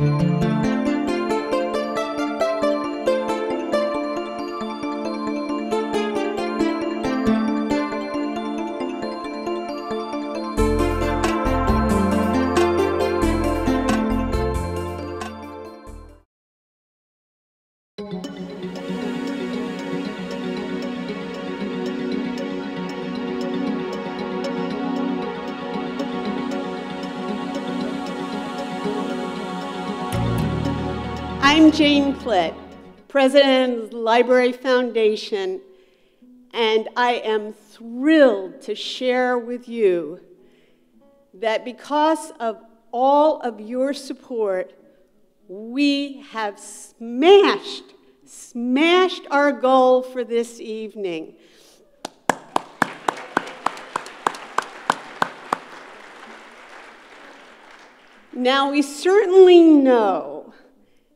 I'm Jane Plitt, President of the Library Foundation, and I am thrilled to share with you that because of all of your support, we have smashed, smashed our goal for this evening. Now, we certainly know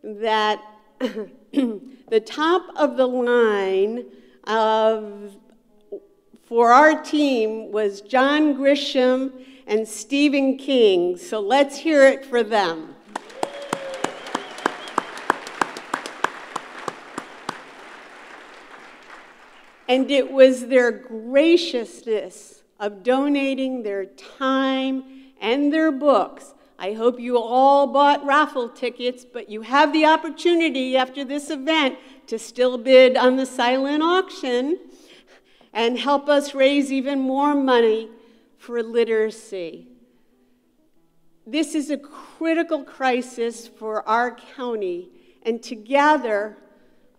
that the top of the line of, for our team was John Grisham and Stephen King. So let's hear it for them. And it was their graciousness of donating their time and their books I hope you all bought raffle tickets, but you have the opportunity after this event to still bid on the silent auction and help us raise even more money for literacy. This is a critical crisis for our county, and together,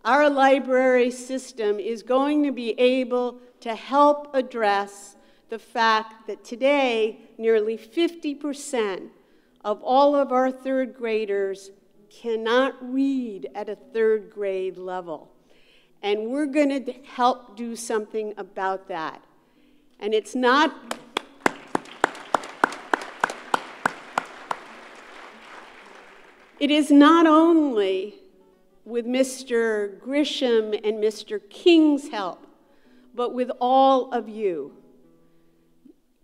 our library system is going to be able to help address the fact that today, nearly 50% of all of our third graders cannot read at a third grade level. And we're going to help do something about that. And it's not. It is not only with Mr. Grisham and Mr. King's help, but with all of you.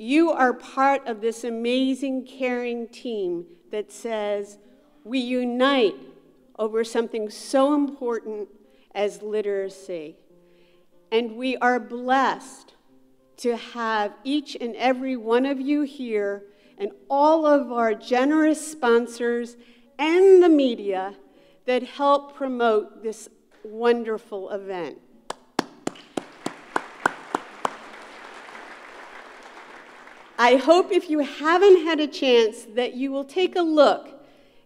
You are part of this amazing, caring team that says we unite over something so important as literacy. And we are blessed to have each and every one of you here and all of our generous sponsors and the media that help promote this wonderful event. I hope if you haven't had a chance that you will take a look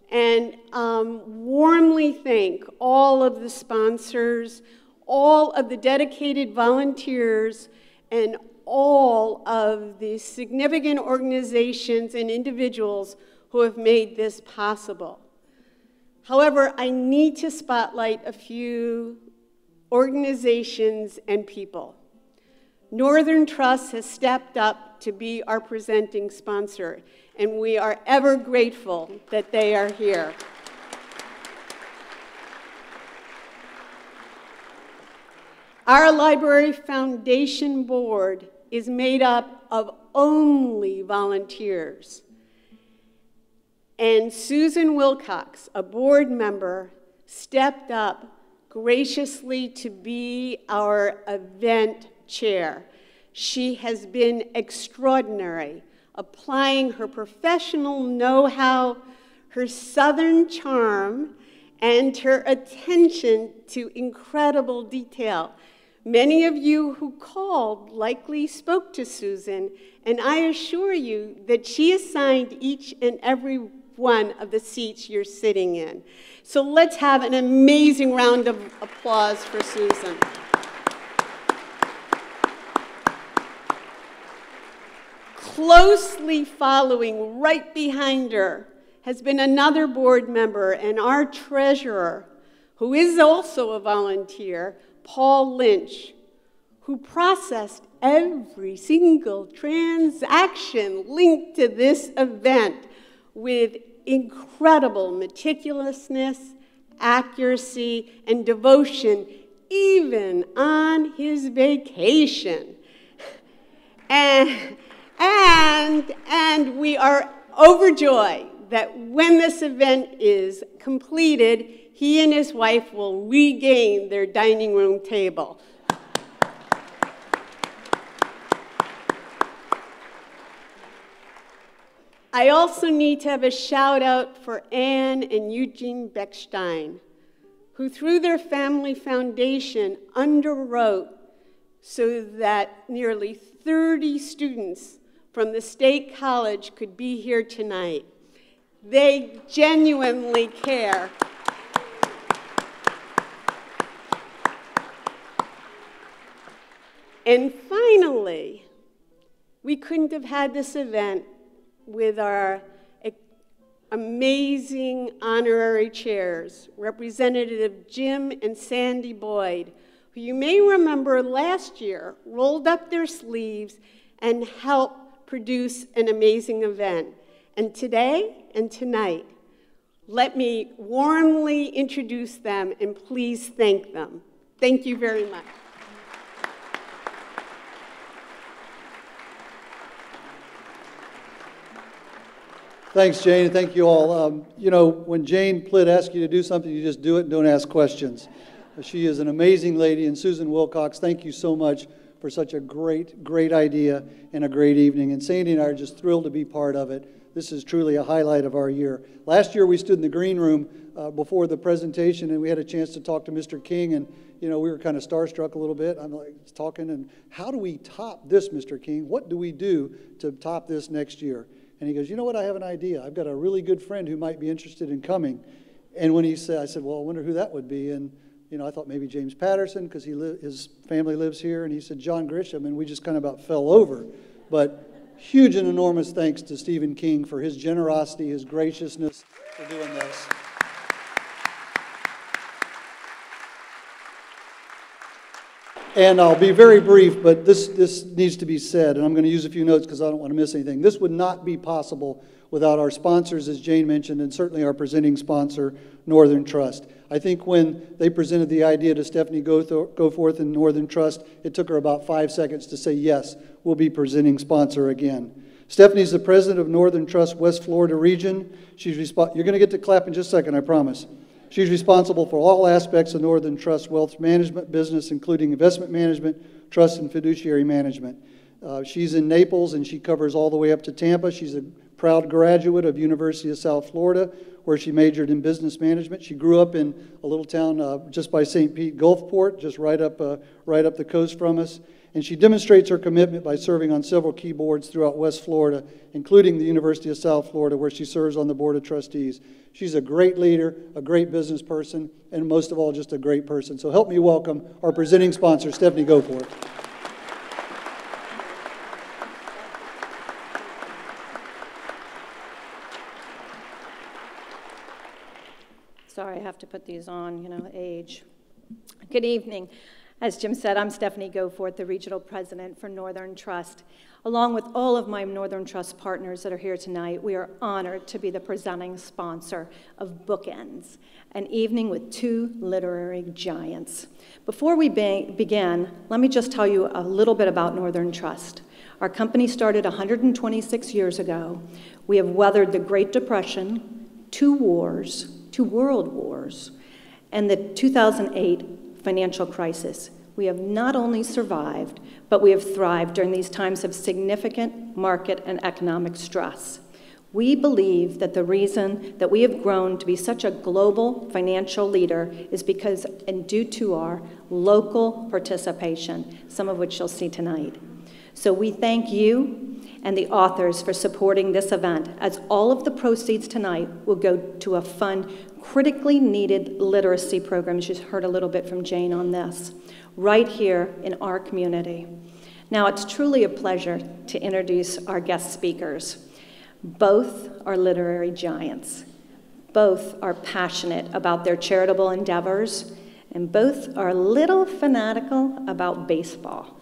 and um, warmly thank all of the sponsors, all of the dedicated volunteers, and all of the significant organizations and individuals who have made this possible. However, I need to spotlight a few organizations and people. Northern Trust has stepped up to be our presenting sponsor, and we are ever grateful that they are here. Our Library Foundation Board is made up of only volunteers. And Susan Wilcox, a board member, stepped up graciously to be our event chair. She has been extraordinary, applying her professional know how, her southern charm, and her attention to incredible detail. Many of you who called likely spoke to Susan, and I assure you that she assigned each and every one of the seats you're sitting in. So let's have an amazing round of applause for Susan. Closely following right behind her has been another board member and our treasurer, who is also a volunteer, Paul Lynch, who processed every single transaction linked to this event with incredible meticulousness, accuracy, and devotion, even on his vacation. And and, and we are overjoyed that when this event is completed, he and his wife will regain their dining room table. I also need to have a shout out for Anne and Eugene Beckstein, who through their family foundation underwrote so that nearly 30 students from the State College could be here tonight. They genuinely care. And finally, we couldn't have had this event with our amazing honorary chairs, Representative Jim and Sandy Boyd, who you may remember last year rolled up their sleeves and helped produce an amazing event. And today and tonight, let me warmly introduce them and please thank them. Thank you very much. Thanks, Jane, thank you all. Um, you know, when Jane Plitt asks you to do something, you just do it and don't ask questions. She is an amazing lady, and Susan Wilcox, thank you so much for such a great, great idea and a great evening. And Sandy and I are just thrilled to be part of it. This is truly a highlight of our year. Last year, we stood in the green room uh, before the presentation, and we had a chance to talk to Mr. King, and you know, we were kind of starstruck a little bit. I'm like talking, and how do we top this, Mr. King? What do we do to top this next year? And he goes, You know what? I have an idea. I've got a really good friend who might be interested in coming. And when he said, I said, Well, I wonder who that would be. And, you know, I thought maybe James Patterson because he li- his family lives here. And he said, John Grisham. And we just kind of about fell over. But huge and enormous thanks to Stephen King for his generosity, his graciousness for doing this. And I'll be very brief, but this, this needs to be said, and I'm going to use a few notes because I don't want to miss anything. This would not be possible without our sponsors, as Jane mentioned, and certainly our presenting sponsor, Northern Trust. I think when they presented the idea to Stephanie Goforth and Northern Trust, it took her about five seconds to say, yes, we'll be presenting sponsor again. Stephanie's the president of Northern Trust West Florida region. She's You're going to get to clap in just a second, I promise. She's responsible for all aspects of Northern Trust wealth management business, including investment management, trust, and fiduciary management. Uh, she's in Naples and she covers all the way up to Tampa. She's a proud graduate of University of South Florida, where she majored in business management. She grew up in a little town uh, just by St. Pete, Gulfport, just right up, uh, right up the coast from us and she demonstrates her commitment by serving on several key boards throughout West Florida, including the University of South Florida, where she serves on the Board of Trustees. She's a great leader, a great business person, and most of all, just a great person. So help me welcome our presenting sponsor, Stephanie Goforth. Sorry, I have to put these on, you know, age. Good evening. As Jim said, I'm Stephanie Goforth, the Regional President for Northern Trust. Along with all of my Northern Trust partners that are here tonight, we are honored to be the presenting sponsor of Bookends, an evening with two literary giants. Before we be begin, let me just tell you a little bit about Northern Trust. Our company started 126 years ago. We have weathered the Great Depression, two wars, two world wars, and the 2008 financial crisis. We have not only survived, but we have thrived during these times of significant market and economic stress. We believe that the reason that we have grown to be such a global financial leader is because and due to our local participation, some of which you'll see tonight. So we thank you and the authors for supporting this event, as all of the proceeds tonight will go to a fund critically needed literacy programs. You heard a little bit from Jane on this, right here in our community. Now, it's truly a pleasure to introduce our guest speakers. Both are literary giants. Both are passionate about their charitable endeavors, and both are a little fanatical about baseball.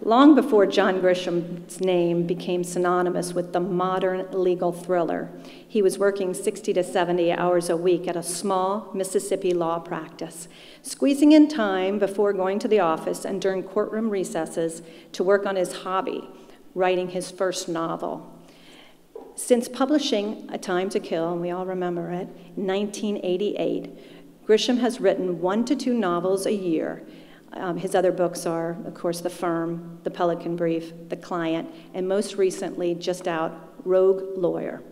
Long before John Grisham's name became synonymous with the modern legal thriller, he was working 60 to 70 hours a week at a small Mississippi law practice, squeezing in time before going to the office and during courtroom recesses to work on his hobby, writing his first novel. Since publishing A Time to Kill, and we all remember it, in 1988, Grisham has written one to two novels a year. Um, his other books are, of course, The Firm, The Pelican Brief, The Client, and most recently, just out, Rogue Lawyer.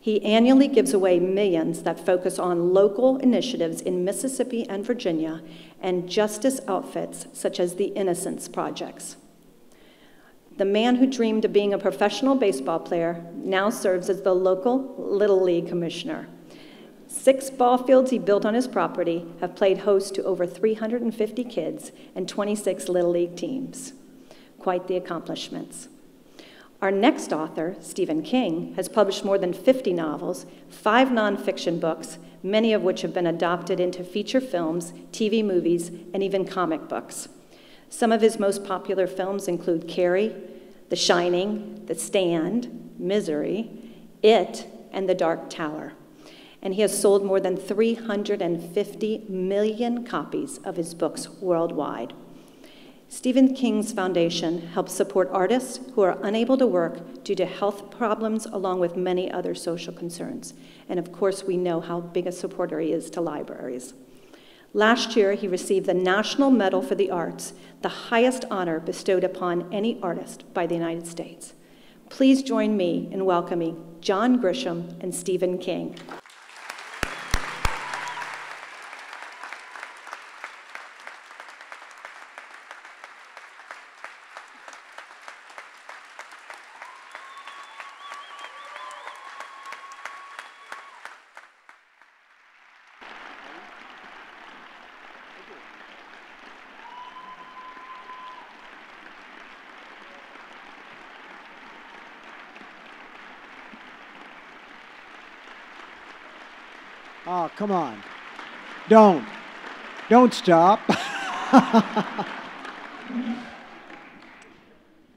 He annually gives away millions that focus on local initiatives in Mississippi and Virginia and justice outfits such as the Innocence Projects. The man who dreamed of being a professional baseball player now serves as the local Little League commissioner. Six ball fields he built on his property have played host to over 350 kids and 26 Little League teams. Quite the accomplishments. Our next author, Stephen King, has published more than 50 novels, five nonfiction books, many of which have been adopted into feature films, TV movies, and even comic books. Some of his most popular films include Carrie, The Shining, The Stand, Misery, It, and The Dark Tower. And he has sold more than 350 million copies of his books worldwide. Stephen King's Foundation helps support artists who are unable to work due to health problems, along with many other social concerns. And of course, we know how big a supporter he is to libraries. Last year, he received the National Medal for the Arts, the highest honor bestowed upon any artist by the United States. Please join me in welcoming John Grisham and Stephen King. Oh, come on. Don't. Don't stop.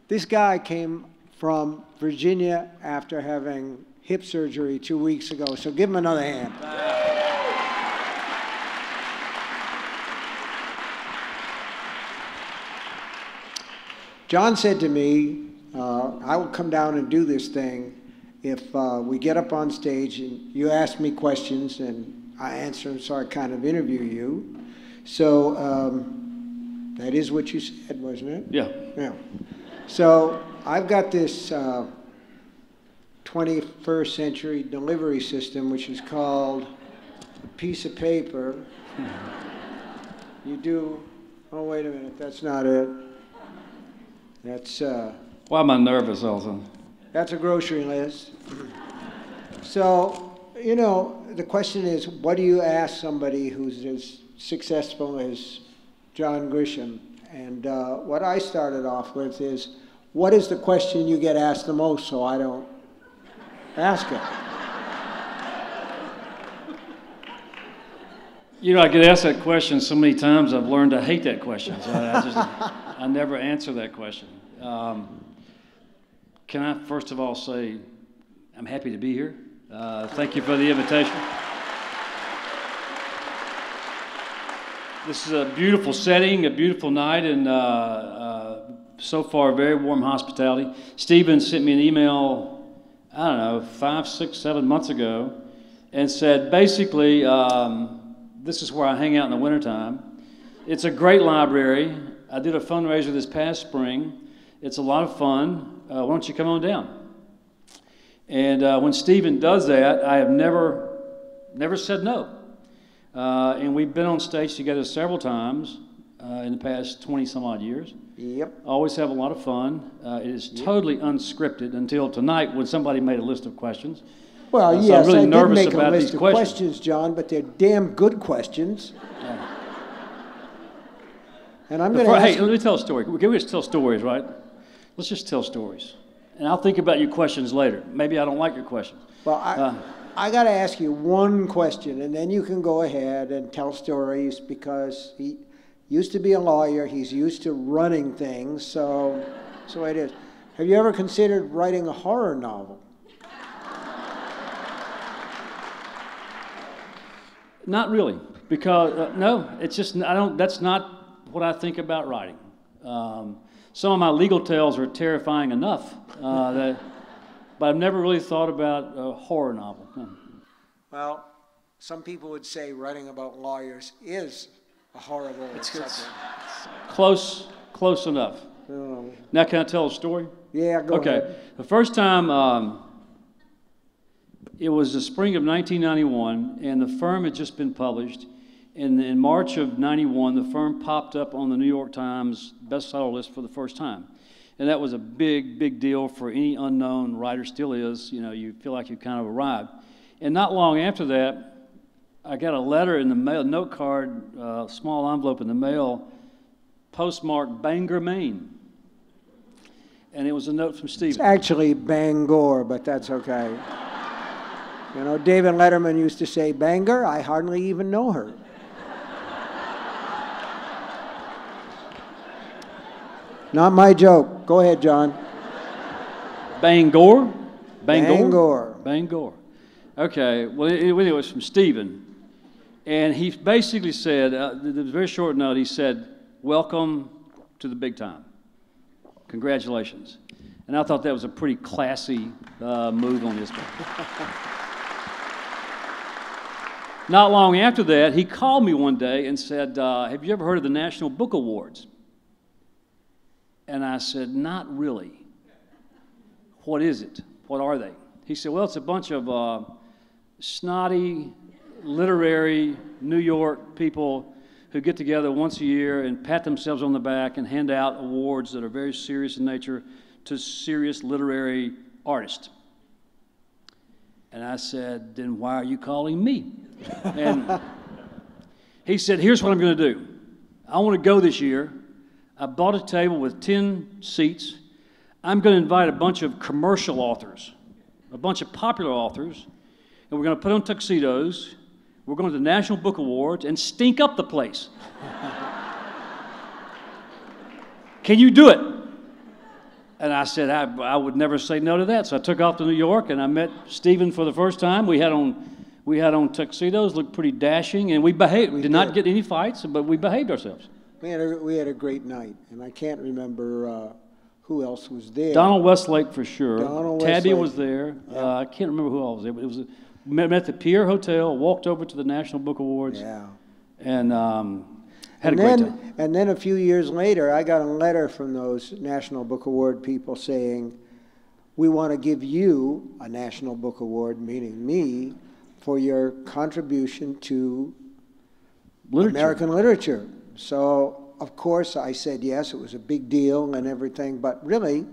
this guy came from Virginia after having hip surgery two weeks ago, so give him another hand. John said to me, uh, I will come down and do this thing if uh, we get up on stage and you ask me questions and I answer them, so I kind of interview you. So um, that is what you said, wasn't it? Yeah. Yeah. So I've got this uh, 21st century delivery system, which is called a piece of paper. you do, oh, wait a minute, that's not it. That's, uh, Why am I nervous, Elton? that's a grocery list. So, you know, the question is, what do you ask somebody who's as successful as John Grisham? And uh, what I started off with is, what is the question you get asked the most so I don't ask it? You know, I get asked that question so many times, I've learned to hate that question. So I, just, I never answer that question. Um, can I first of all say I'm happy to be here? Uh, thank you for the invitation. This is a beautiful setting, a beautiful night, and uh, uh, so far, very warm hospitality. Stephen sent me an email, I don't know, five, six, seven months ago, and said basically, um, this is where I hang out in the wintertime. It's a great library. I did a fundraiser this past spring. It's a lot of fun. Uh, why don't you come on down? And uh, when Stephen does that, I have never, never said no. Uh, and we've been on stage together several times uh, in the past 20 some odd years. Yep. Always have a lot of fun. Uh, it is totally unscripted until tonight when somebody made a list of questions. Well, Uh, so I'm yes, really I did nervous make a list these of questions. questions, John, but they're damn good questions. And I'm going to hey, let me tell a story. Can we just tell stories, right? Let's just tell stories. And I'll think about your questions later. Maybe I don't like your questions. Well, I, Uh, I got to ask you one question, and then you can go ahead and tell stories because he used to be a lawyer. He's used to running things, so so it is. Have you ever considered writing a horror novel? Not really, because uh, no, it's just I don't. That's not what I think about writing. Um, some of my legal tales are terrifying enough uh, that but I've never really thought about a horror novel. Well, some people would say writing about lawyers is a horrible subject. Close, close enough. Um, Now, can I tell a story? Yeah, go okay. ahead. Okay. The first time, um, it was the spring of 1991, and the firm had just been published. And in March of 91, the firm popped up on the New York Times bestseller list for the first time. And that was a big, big deal for any unknown writer, still is. You know, you feel like you kind of arrived. And not long after that, I got a letter in the mail, note card, uh, small envelope in the mail, postmarked Bangor, Maine. And it was a note from Steve. It's actually Bangor, but that's okay. You know, David Letterman used to say, Bangor, I hardly even know her. Not my joke. Go ahead, John. Bangor? Bangor? Bangor. Bangor. Okay, well, it, it was from Stephen. And he basically said, uh, th- th- very short note, he said, Welcome to the big time. Congratulations. And I thought that was a pretty classy uh, move on his part. Not long after that, he called me one day and said, uh, Have you ever heard of the National Book Awards? And I said, Not really. What is it? What are they? He said, Well, it's a bunch of uh, snotty, literary New York people who get together once a year and pat themselves on the back and hand out awards that are very serious in nature to serious literary artists. And I said, Then why are you calling me? And he said, Here's what I'm going to do. I want to go this year. I bought a table with 10 seats. I'm going to invite a bunch of commercial authors, a bunch of popular authors, and we're going to put on tuxedos. We're going to the National Book Awards and stink up the place. Can you do it? And I said, I, I would never say no to that. So I took off to New York and I met Stephen for the first time. We had on, we had on tuxedos, looked pretty dashing, and we behaved. We did not get any fights, but we behaved ourselves. We had a, we had a great night, and I can't remember uh, who else was there. Donald Westlake for sure. Donald Tabby Westlake. was there. Uh, I can't remember who else was there, but it was a, met, met at the Pierre Hotel, walked over to the National Book Awards, Yeah. and um, had and a great then, time. And then a few years later, I got a letter from those National Book Award people saying, we want to give you a National Book Award, meaning me, for your contribution to Literature. American literature. So, of course, I said yes, it was a big deal and everything, but really,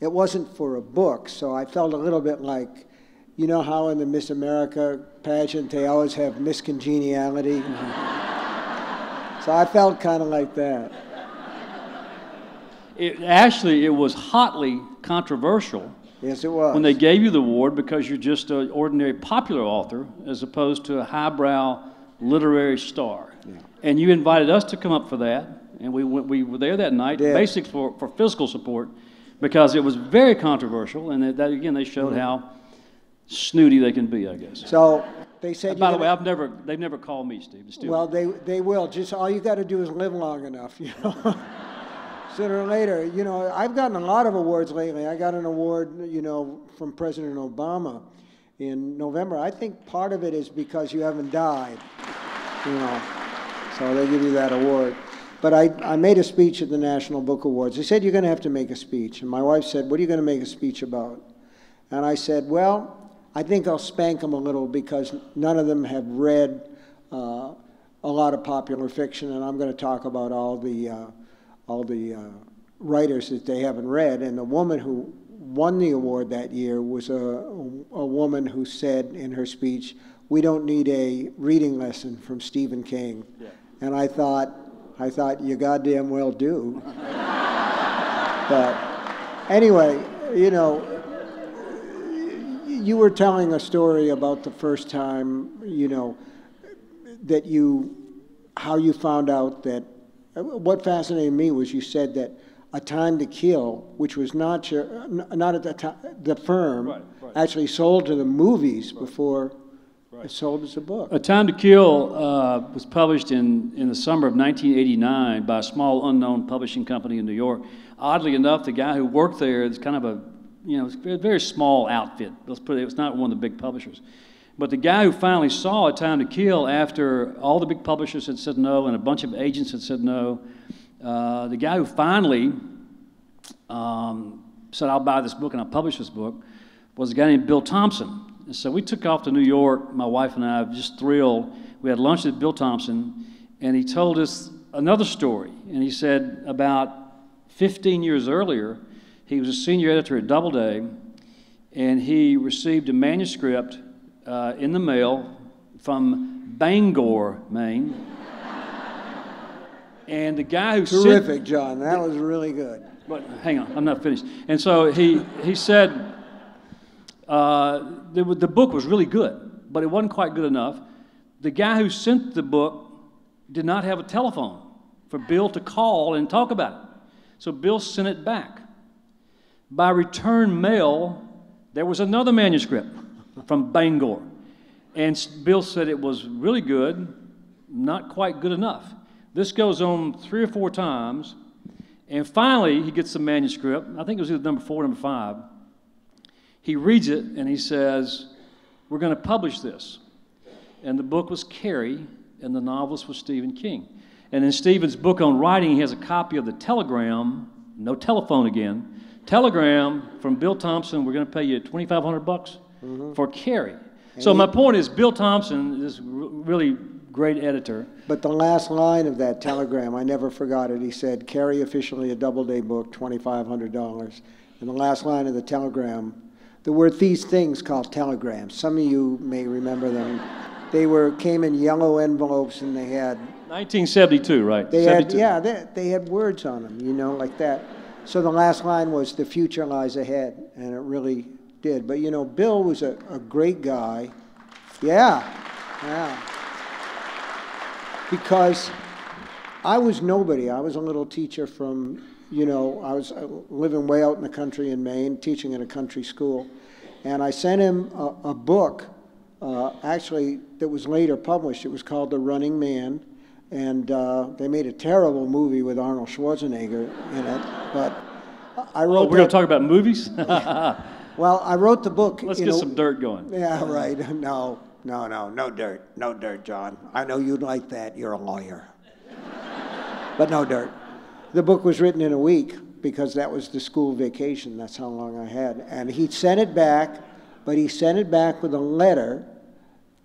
it wasn't for a book. So I felt a little bit like, you know how in the Miss America pageant they always have Miss Congeniality? so I felt kind of like that. It, actually, it was hotly controversial Yes, it was. when they gave you the award because you're just an ordinary popular author as opposed to a highbrow literary star. And you invited us to come up for that, and we, went, we were there that night, Did. basically for, for physical support, because it was very controversial, and that, that again, they showed mm-hmm. how snooty they can be, I guess. so they said. By the way, I've never, they've never called me, Steve. Still- Well, they, they will. Just all you got to do is live long enough, you know. Sooner or later, you know, I've gotten a lot of awards lately. I got an award, you know, from President Obama in November. I think part of it is because you haven't died, you know. So they give you that award. But I, I made a speech at the National Book Awards. They said, You're going to have to make a speech. And my wife said, What are you going to make a speech about? And I said, Well, I think I'll spank them a little because none of them have read uh, a lot of popular fiction, and I'm going to talk about all the, uh, all the uh, writers that they haven't read. And the woman who won the award that year was a, a woman who said in her speech, We don't need a reading lesson from Stephen King. And I thought, I thought, you goddamn well do. but anyway, you know, you were telling a story about the first time, you know, that you, how you found out that, what fascinated me was you said that A Time to Kill, which was not your, not at the time, the firm, Right, right. actually sold to the movies before it sold as a book. A Time to Kill uh, was published in, in the summer of 1989 by a small unknown publishing company in New York. Oddly enough, the guy who worked there is kind of a you know, a very small outfit. Let's put it, it was not one of the big publishers. But the guy who finally saw A Time to Kill after all the big publishers had said no and a bunch of agents had said no, uh, the guy who finally um, said, I'll buy this book and I'll publish this book was a guy named Bill Thompson. And so we took off to New York, my wife and I, just thrilled. We had lunch with Bill Thompson, and he told us another story. And he said about 15 years earlier, he was a senior editor at Doubleday, and he received a manuscript uh, in the mail from Bangor, Maine. and the guy who Terrific, sent, John. That was really good. but hang on, I'm not finished. And so he, he said uh, the, the book was really good, but it wasn't quite good enough. The guy who sent the book did not have a telephone for Bill to call and talk about it. So Bill sent it back. By return mail, there was another manuscript from Bangor. And Bill said it was really good, not quite good enough. This goes on three or four times. And finally, he gets the manuscript. I think it was either number four or number five. He reads it and he says, We're going to publish this. And the book was Carrie, and the novelist was Stephen King. And in Stephen's book on writing, he has a copy of the telegram, no telephone again, telegram from Bill Thompson, we're going to pay you 2500 bucks mm-hmm. for Carrie. So my point is, Bill Thompson is a really great editor. But the last line of that telegram, I never forgot it. He said, "Carrie officially a Doubleday book, twenty-five hundred dollars." And the last line of the telegram, there were these things called telegrams. Some of you may remember them. They were came in yellow envelopes, and they had 1972, right? they had yeah they, they had words on them, you know, like that. So the last line was, "The future lies ahead," and it really did. But you know, Bill was a, a great guy. Yeah, yeah. Because I was nobody. I was a little teacher from, you know, I was uh, living way out in the country in Maine, teaching in a country school. And I sent him a, a book, uh, actually, that was later published. It was called The Running Man. And uh, they made a terrible movie with Arnold Schwarzenegger in it. But I Oh, wrote we're going to talk about movies? Well, I wrote the book. Let's get a- some dirt going. Yeah, right. No, no, no, no dirt. No dirt, John. I know you'd like that. You're a lawyer. but no dirt. The book was written in a week because that was the school vacation. That's how long I had. And he sent it back, but he sent it back with a letter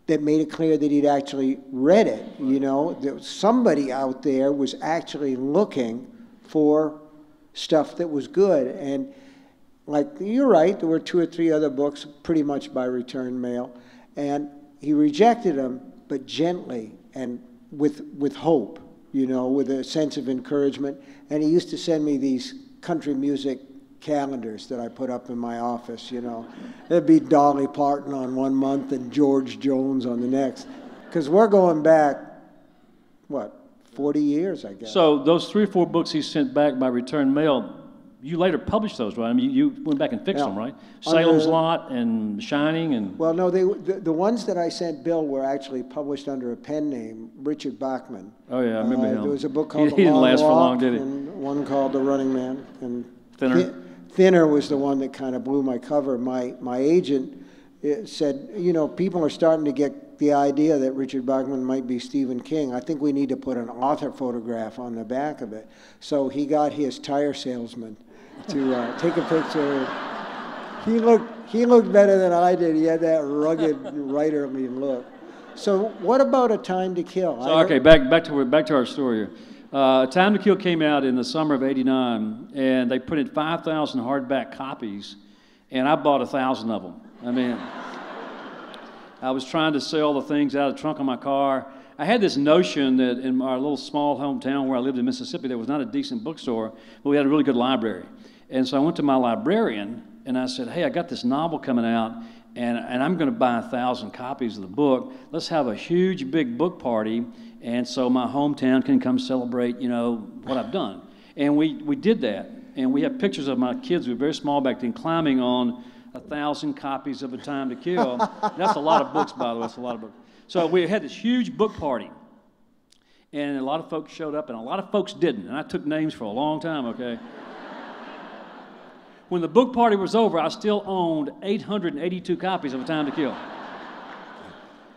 that made it clear that he'd actually read it. You know, that somebody out there was actually looking for stuff that was good. And like you're right, there were two or three other books pretty much by return mail, and he rejected them, but gently and with with hope, you know, with a sense of encouragement. And he used to send me these country music calendars that I put up in my office. You know, there'd be Dolly Parton on one month and George Jones on the next, because we're going back, what, 40 years, I guess. So those three or four books he sent back by return mail, you later published those, right? I mean, you, went back and fixed them, right? Salem's the- Lot and Shining and, Well, no, they, the, the ones that I sent Bill were actually published under a pen name, Richard Bachman. Oh, yeah, I remember Uh, him. There was a book called he The didn't last for long, Walk did he? And one called The Running Man. And Thinner? Thi- Thinner was the one that kind of blew my cover. My, my agent eh, said, you know, people are starting to get the idea that Richard Bachman might be Stephen King. I think we need to put an author photograph on the back of it. So he got his tire salesman to uh, take a picture. He looked, he looked better than I did. He had that rugged writerly look. So what about A Time to Kill? so, okay, back, back to, back to our story here. Uh, Time to Kill came out in the summer of 89, and they printed 5,000 hardback copies, and I bought a 1,000 of them. I mean, I was trying to sell the things out of the trunk of my car. I had this notion that in our little small hometown where I lived in Mississippi, there was not a decent bookstore, but we had a really good library. And so I went to my librarian and I said, Hey, I got this novel coming out, and, and I'm going to buy a thousand copies of the book. Let's have a huge, big book party, and so my hometown can come celebrate, you know, what I've done. And we, we did that. And we have pictures of my kids who were very small back then climbing on a thousand copies of A Time to Kill. That's a lot of books, by the way. That's a lot of books. So we had this huge book party. And a lot of folks showed up, and a lot of folks didn't. And I took names for a long time, okay? When the book party was over, I still owned 882 copies of A Time to Kill.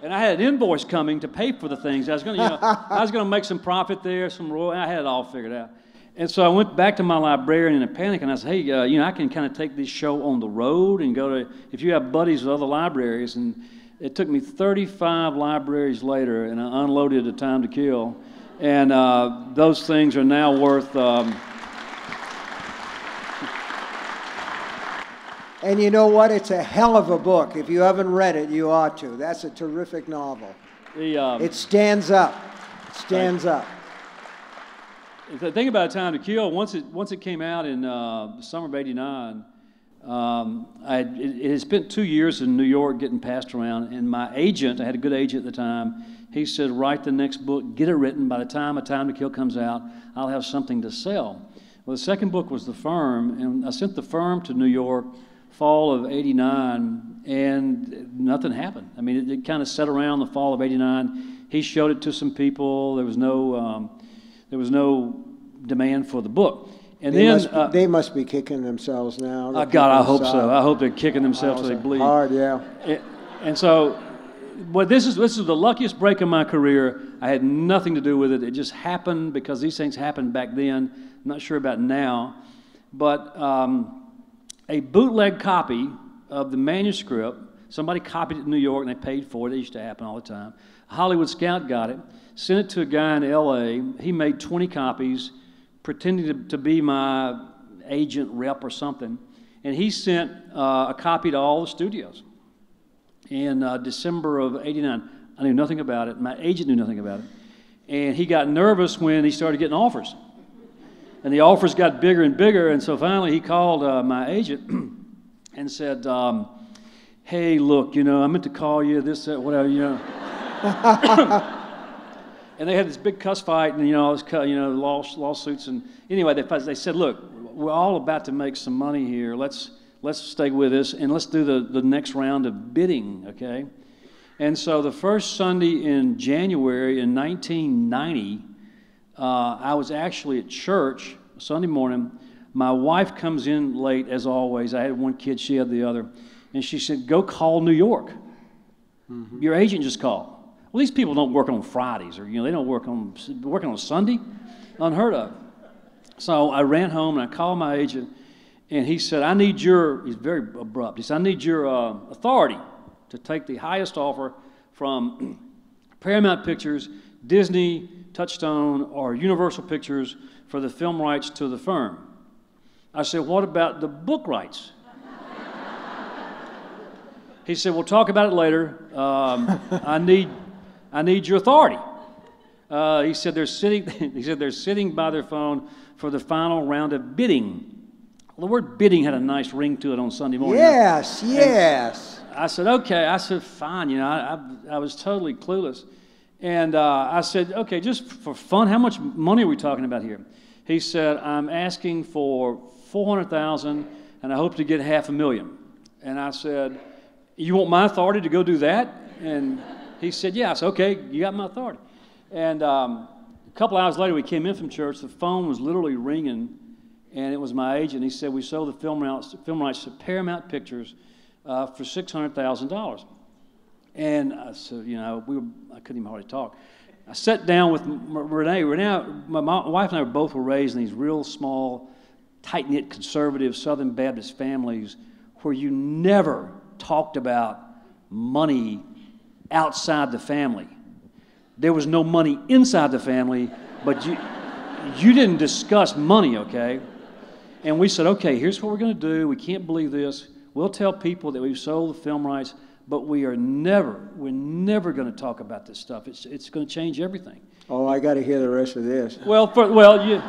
And I had an invoice coming to pay for the things. I was going to, you know, I was going to make some profit there, some royal. I had it all figured out. And so I went back to my librarian in a panic, and I said, "Hey, uh, you know, I can kind of take this show on the road and go to if you have buddies with other libraries." And it took me 35 libraries later, and I unloaded A Time to Kill, and uh, those things are now worth. Um, And you know what? It's a hell of a book. If you haven't read it, you ought to. That's a terrific novel. the, um, It stands up. It stands up. The thing about Time to Kill, once it once it came out in uh, the summer of '89, um, I it, it had spent two years in New York getting passed around, and my agent, I had a good agent at the time. He said, "Write the next book, get it written. By the time A Time to Kill comes out, I'll have something to sell." Well, the second book was The Firm, and I sent The Firm to New York fall of '89, and nothing happened. I mean, it, it kind of sat around the fall of '89. He showed it to some people. There was no um, there was no demand for the book. And They then, must, uh, they must be kicking themselves now. uh, God, I hope so. I hope they're kicking themselves till they bleed. Hard, yeah. And, and so, well, this is this is the luckiest break in my career. I had nothing to do with it. It just happened because these things happened back then. I'm not sure about now, but um, a bootleg copy of the manuscript. Somebody copied it in New York and they paid for it. It used to happen all the time. A Hollywood Scout got it, sent it to a guy in L.A. He made 20 copies, pretending to, to be my agent rep or something, and he sent uh, a copy to all the studios in uh, December of 89. I knew nothing about it. My agent knew nothing about it. And he got nervous when he started getting offers. And the offers got bigger and bigger. And so finally he called uh, my agent and said, um, Hey, look, you know, I meant to call you, this, that, whatever, you know. and they had this big cuss fight and, you know, all this, you know, law, lawsuits. And anyway, they, they said, Look, we're all about to make some money here. Let's, let's stay with us and let's do the, the next round of bidding, okay? And so the first Sunday in January in 1990, uh, I was actually at church Sunday morning. My wife comes in late, as always. I had one kid, she had the other. And she said, Go call New York. Your agent just called. Well, these people don't work on Fridays, or you know, they don't work on working on Sunday. Unheard of. So I ran home and I called my agent, and he said, "I need your." He's very abrupt. He said, "I need your uh, authority to take the highest offer from Paramount Pictures, Disney, Touchstone, or Universal Pictures for the film rights to the firm." I said, "What about the book rights?" He said, "We'll talk about it later. Um, I need, I need your authority." Uh, he said they're sitting. He said they're sitting by their phone for the final round of bidding. Well, the word bidding had a nice ring to it on Sunday morning. Yes, yes. I said, okay. I said, fine. You know, I, I, I was totally clueless. And uh, I said, okay, just for fun, how much money are we talking about here? He said, I'm asking for 400000 and I hope to get half a million. And I said, you want my authority to go do that? And he said, yeah. I said, okay, you got my authority. And um, a couple hours later, we came in from church. The phone was literally ringing, and it was my agent. He said, we sold the film rights, film rights to Paramount Pictures uh, for $600,000. And uh, I said, you know, we were, I couldn't even hardly talk. I sat down with Renee. Renee, my, my wife and I both were raised in these real small, tight knit, conservative Southern Baptist families where you never talked about money outside the family. There was no money inside the family, but you, you didn't discuss money, okay? And we said, okay, here's what we're going to do. We can't believe this. We'll tell people that we've sold the film rights, but we are never, we're never going to talk about this stuff. It's, it's going to change everything. Oh, I got to hear the rest of this. Well, for, well, you,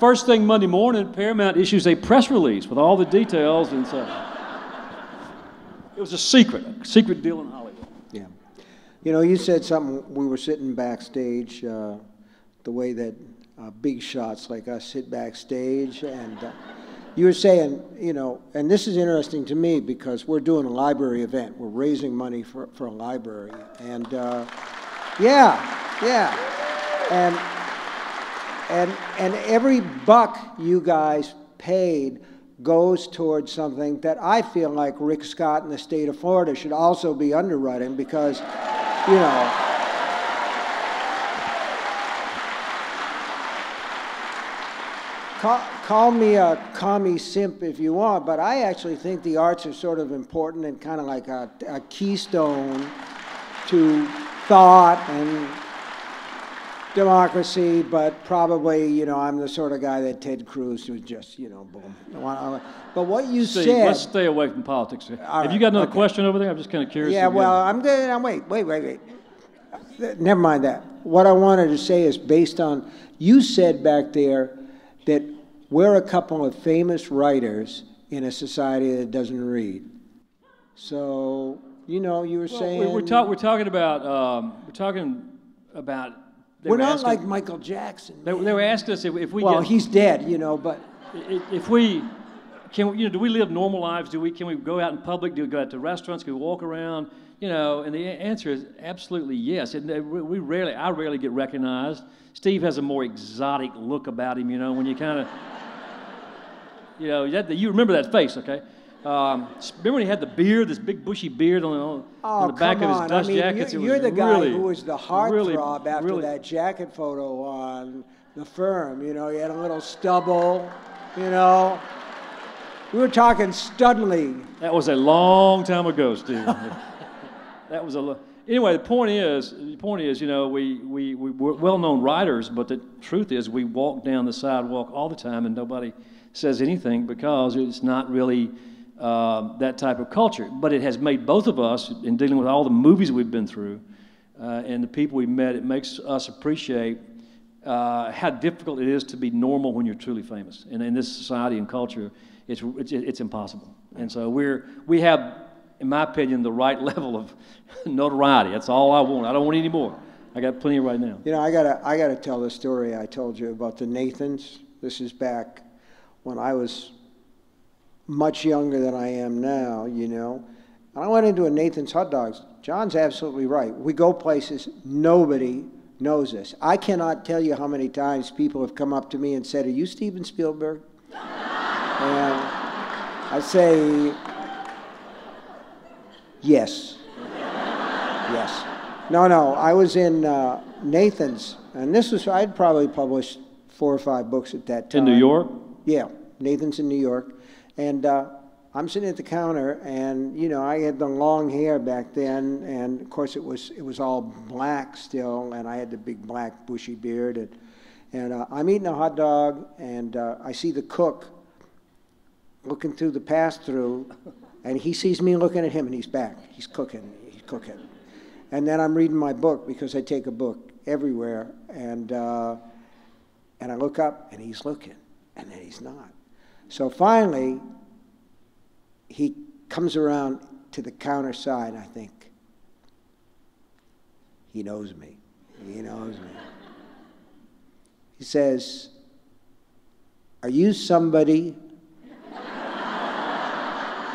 first thing Monday morning, Paramount issues a press release with all the details, and so it was a secret, a secret deal in Hollywood. Yeah. You know, you said something, we were sitting backstage, uh, the way that uh, big shots like us sit backstage, and uh, you were saying, you know, and this is interesting to me because we're doing a library event. We're raising money for, for a library. And uh, yeah, yeah. And, and, and every buck you guys paid goes towards something that I feel like Rick Scott in the state of Florida should also be underwriting because, you know, call, me a commie simp if you want, but I actually think the arts are sort of important and kind of like a, a keystone to thought and democracy, but probably, you know, I'm the sort of guy that Ted Cruz would just, you know, boom. But what you Steve, said. let's stay away from politics. Have right, you got another okay. question over there? I'm just kind of curious. Yeah, well, I'm good. I'm wait, wait, wait, wait. Uh, Never mind that. What I wanted to say is based on you said back there that we're a couple of famous writers in a society that doesn't read. So you know, you were Well, saying we- we're, talk, we're talking about um, we're talking about. we're not asking- like Michael Jackson. They, they were asking us if, if we well, get, he's dead, you know, but i- if we can we- you know do we live normal lives? Do we can we go out in public? Do we go out to restaurants? Can we walk around? You know, and the answer is absolutely yes. And we we rarely I rarely get recognized. Steve has a more exotic look about him. You know, when you kind of you know you, had the, you remember that face, okay? Um, remember when he had the beard, this big bushy beard on, on, Oh, on the back of his dust I mean, jackets? It you- was You're the guy really, who was the really, heartthrob after really- that jacket photo on the firm. You know, you had a little stubble, you know. We were talking Studley. That was a long time ago, Steve. that was a. Lo- anyway, the point is, the point is, you know, we we we we're well-known writers, but the truth is, we walk down the sidewalk all the time, and nobody says anything because it's not really uh, that type of culture. But it has made both of us, in dealing with all the movies we've been through, uh, and the people we've met, it makes us appreciate uh, how difficult it is to be normal when you're truly famous. And in this society and culture, it's, it's, it's impossible. And so we're, we have, in my opinion, the right level of notoriety. That's all I want. I don't want any more. I got plenty right now. You know, I gotta, I gotta tell the story I told you about the Nathans. This is back when I was much younger than I am now, you know. And I went into a Nathan's Hot Dogs. John's absolutely right. We go places, nobody knows us. I cannot tell you how many times people have come up to me and said, Are you Steven Spielberg? and I say, Yes. Yes. No, no. I was in uh, Nathan's, and this was, I'd probably published four or five books at that time. In New York? Yeah, Nathan's in New York. And uh, I'm sitting at the counter, and, you know, I had the long hair back then, and of course it was, it was all black still, and I had the big black bushy beard. And, and uh, I'm eating a hot dog, and uh, I see the cook looking through the pass through, and he sees me looking at him, and he's back. He's cooking. He's cooking. And then I'm reading my book because I take a book everywhere, and uh, and I look up, and he's looking, and then he's not. So finally, he comes around to the counter side. I think he knows me. He knows me. He says, "Are you somebody?"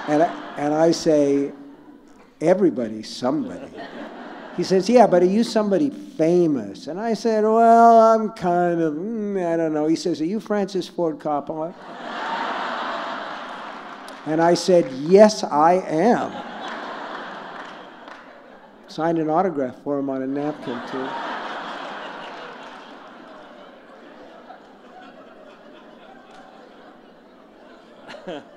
And I, and I say, everybody's somebody. He says, yeah, but are you somebody famous? And I said, well, I'm kind of, mm, I don't know. He says, are you Francis Ford Coppola? and I said, yes, I am. Signed an autograph for him on a napkin, too.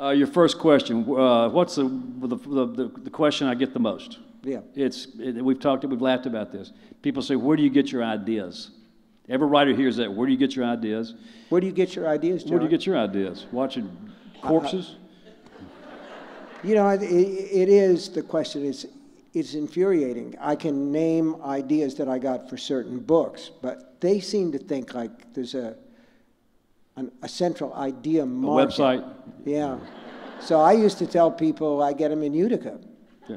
Uh, your first question. Uh, what's the, the, the, the question I get the most? Yeah. It's, it, we've talked, we've laughed about this. People say, where do you get your ideas? Every writer hears that. Where do you get your ideas? Where do you get your ideas, John? Where do you get your ideas? Watching corpses? You know, it, it is, the question is, it's infuriating. I can name ideas that I got for certain books, but they seem to think like there's a, an, a central idea market. A website? Yeah. So I used to tell people I get them in Utica. Yeah.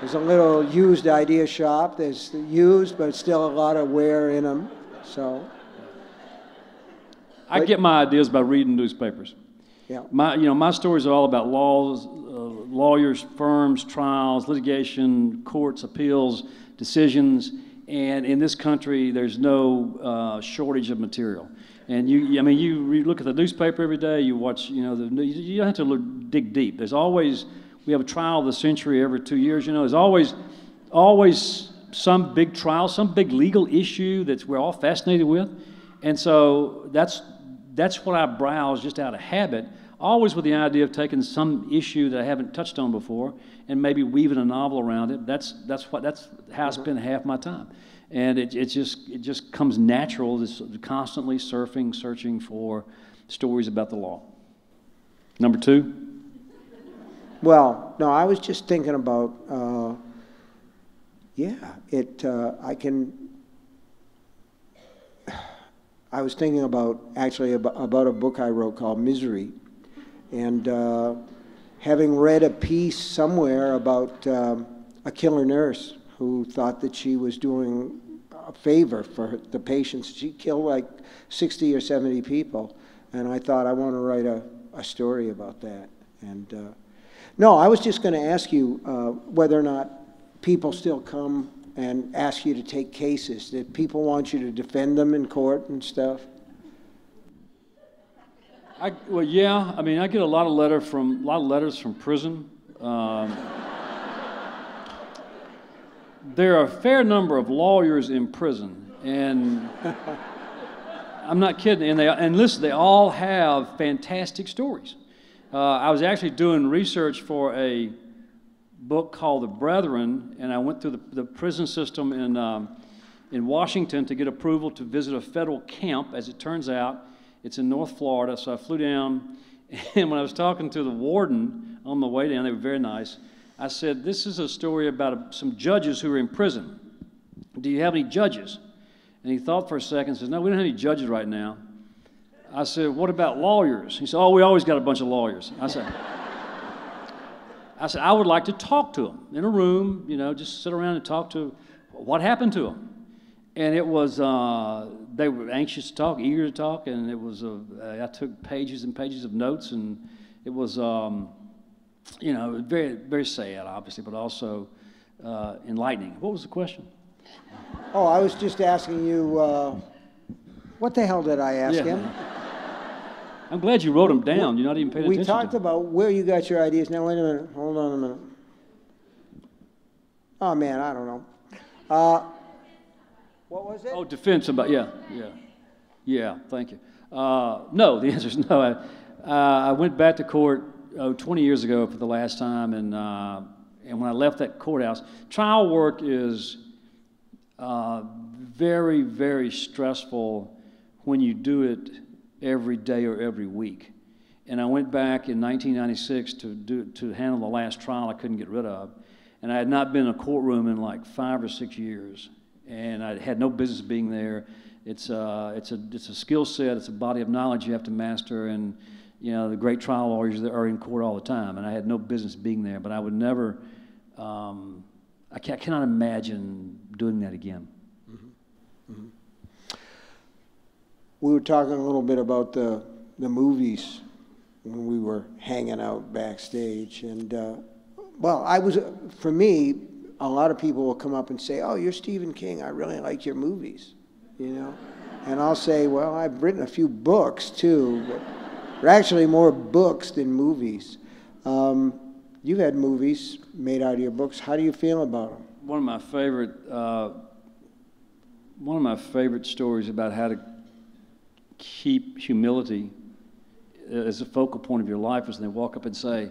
There's a little used idea shop. There's used, but still a lot of wear in them. So, I But- get my ideas by reading newspapers. yeah. My, you know, my stories are all about laws, uh, lawyers, firms, trials, litigation, courts, appeals, decisions, and in this country, there's no uh, shortage of material. And you, I mean, you look at the newspaper every day. You watch, you know, the you don't have to look, dig deep. There's always we have a trial of the century every two years. You know, there's always always some big trial, some big legal issue that we're all fascinated with. And so that's that's what I browse just out of habit, always with the idea of taking some issue that I haven't touched on before and maybe weaving a novel around it. That's that's what that's how I spend half my time. And it, it just it just comes natural, this constantly surfing, searching for stories about the law. Number two, Well, no, I was just thinking about, uh, yeah, it, uh, I can, I was thinking about, actually, about, about a book I wrote called Misery. And uh, having read a piece somewhere about um, a killer nurse who thought that she was doing a favor for the patients. She killed like 60 or 70 people. And I thought, I want to write a, a story about that. And uh, no, I was just going to ask you uh, whether or not people still come and ask you to take cases. That people want you to defend them in court and stuff. I, well, yeah. I mean, I get a lot of letter from a lot of letters from prison. Um, there are a fair number of lawyers in prison, and I'm not kidding. And they and listen, they all have fantastic stories. Uh, I was actually doing research for a book called The Brethren, and I went through the, the prison system in um, in Washington to get approval to visit a federal camp. As it turns out, it's in North Florida. So I flew down, and when I was talking to the warden on the way down, they were very nice. I said, "This is a story about some judges who are in prison. Do you have any judges?" And he thought for a second, and says, "No, we don't have any judges right now." I said, "What about lawyers?" He said, "Oh, we always got a bunch of lawyers." I said. I said, I would like to talk to them in a room, you know, just sit around and talk to what happened to them. And it was, uh, they were anxious to talk, eager to talk, and it was, uh, I took pages and pages of notes, and it was, um, you know, very, very sad, obviously, but also uh, enlightening. What was the question? Oh, I was just asking you, uh, what the hell did I ask Yeah. him? I'm glad you wrote them down. You're not even paying We attention. talked to about where you got your ideas. Now, wait a minute. Hold on a minute. Oh, man, I don't know. What was it? Oh, defense about, Yeah, yeah, yeah. Thank you. Uh, no, the answer is no. I, uh, I went back to court oh, 20 years ago for the last time, and uh, and when I left that courthouse, trial work is uh, very, very stressful when you do it every day or every week. And I went back in 1996 to do to handle the last trial I couldn't get rid of, and I had not been in a courtroom in like five or six years, and I had no business being there. It's a, it's a, it's a skill set. It's a body of knowledge you have to master, and you know the great trial lawyers that are in court all the time. And I had no business being there, but I would never. Um, I, I cannot imagine doing that again. We were talking a little bit about the, the movies when we were hanging out backstage. And, uh, well, I was, for me, a lot of people will come up and say, Oh, you're Stephen King. I really like your movies, you know? And I'll say, Well, I've written a few books too, but they're actually more books than movies. Um, you've had movies made out of your books. How do you feel about them? One of my favorite, uh, one of my favorite stories about how to keep humility as a focal point of your life is when they walk up and say,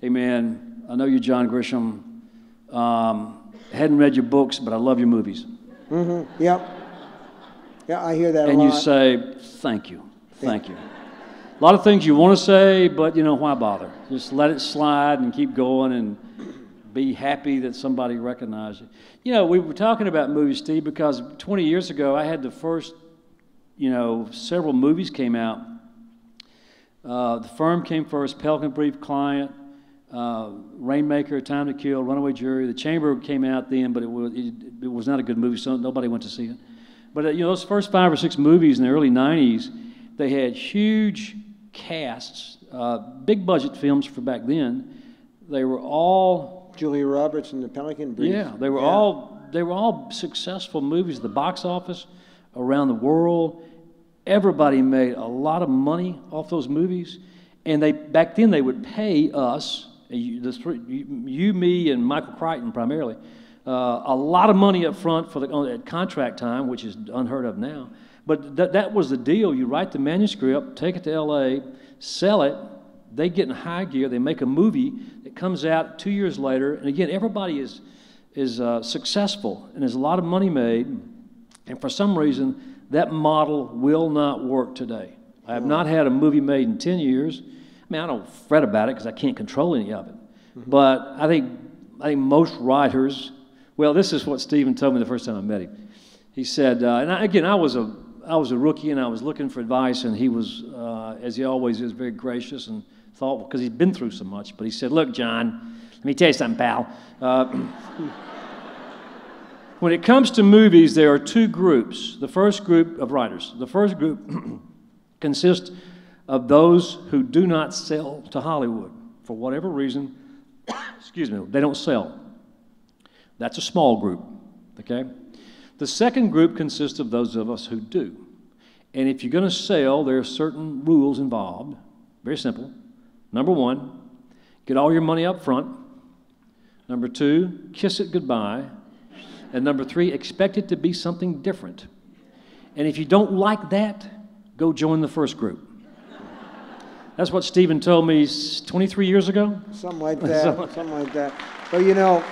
"Hey, man, I know you're John Grisham. Um, hadn't read your books, but I love your movies." Mm-hmm. Yep. Yeah, I hear that and you say, "Thank you, thank you." A lot of things you want to say, but you know why bother? Just let it slide and keep going, and be happy that somebody recognized you. You know, we were talking about movies, Steve, because 20 years ago I had the first, you know, several movies came out. Uh, the Firm came first, Pelican Brief, Client, uh, Rainmaker, Time to Kill, Runaway Jury. The Chamber came out then, but it was it, it was not a good movie, so nobody went to see it. But uh, you know, those first five or six movies in the early '90s, they had huge casts, uh, big budget films for back then. They were all Julia Roberts and the Pelican Brief. yeah, they were Yeah. all they were all successful movies at the box office around the world. Everybody made a lot of money off those movies, and they back then they would pay us, you, you, me, and Michael Crichton primarily, uh, a lot of money up front for the at contract time, which is unheard of now. But th- that was the deal. You write the manuscript, take it to L.A., sell it. They get in high gear. They make a movie that comes out two years later, and again, everybody is is uh, successful, and there's a lot of money made. And for some reason, that model will not work today. I have not had a movie made in 10 years. I mean, I don't fret about it because I can't control any of it. Mm-hmm. But I think, I think most writers, well, this is what Stephen told me the first time I met him. He said, uh, and I, again, I was, a, I was a rookie and I was looking for advice, and he was, uh, as he always is, very gracious and thoughtful because he'd been through so much. But he said, Look, John, let me tell you something, pal. Uh, when it comes to movies, there are two groups. The first group of writers. The first group consists of those who do not sell to Hollywood for whatever reason. excuse me, they don't sell. That's a small group, okay? The second group consists of those of us who do. And if you're going to sell, there are certain rules involved. Very simple. Number one, get all your money up front. Number two, kiss it goodbye. And number three, expect it to be something different. And if you don't like that, go join the first group. That's what Stephen told me 23 years ago. Something like that. something like that. But you know,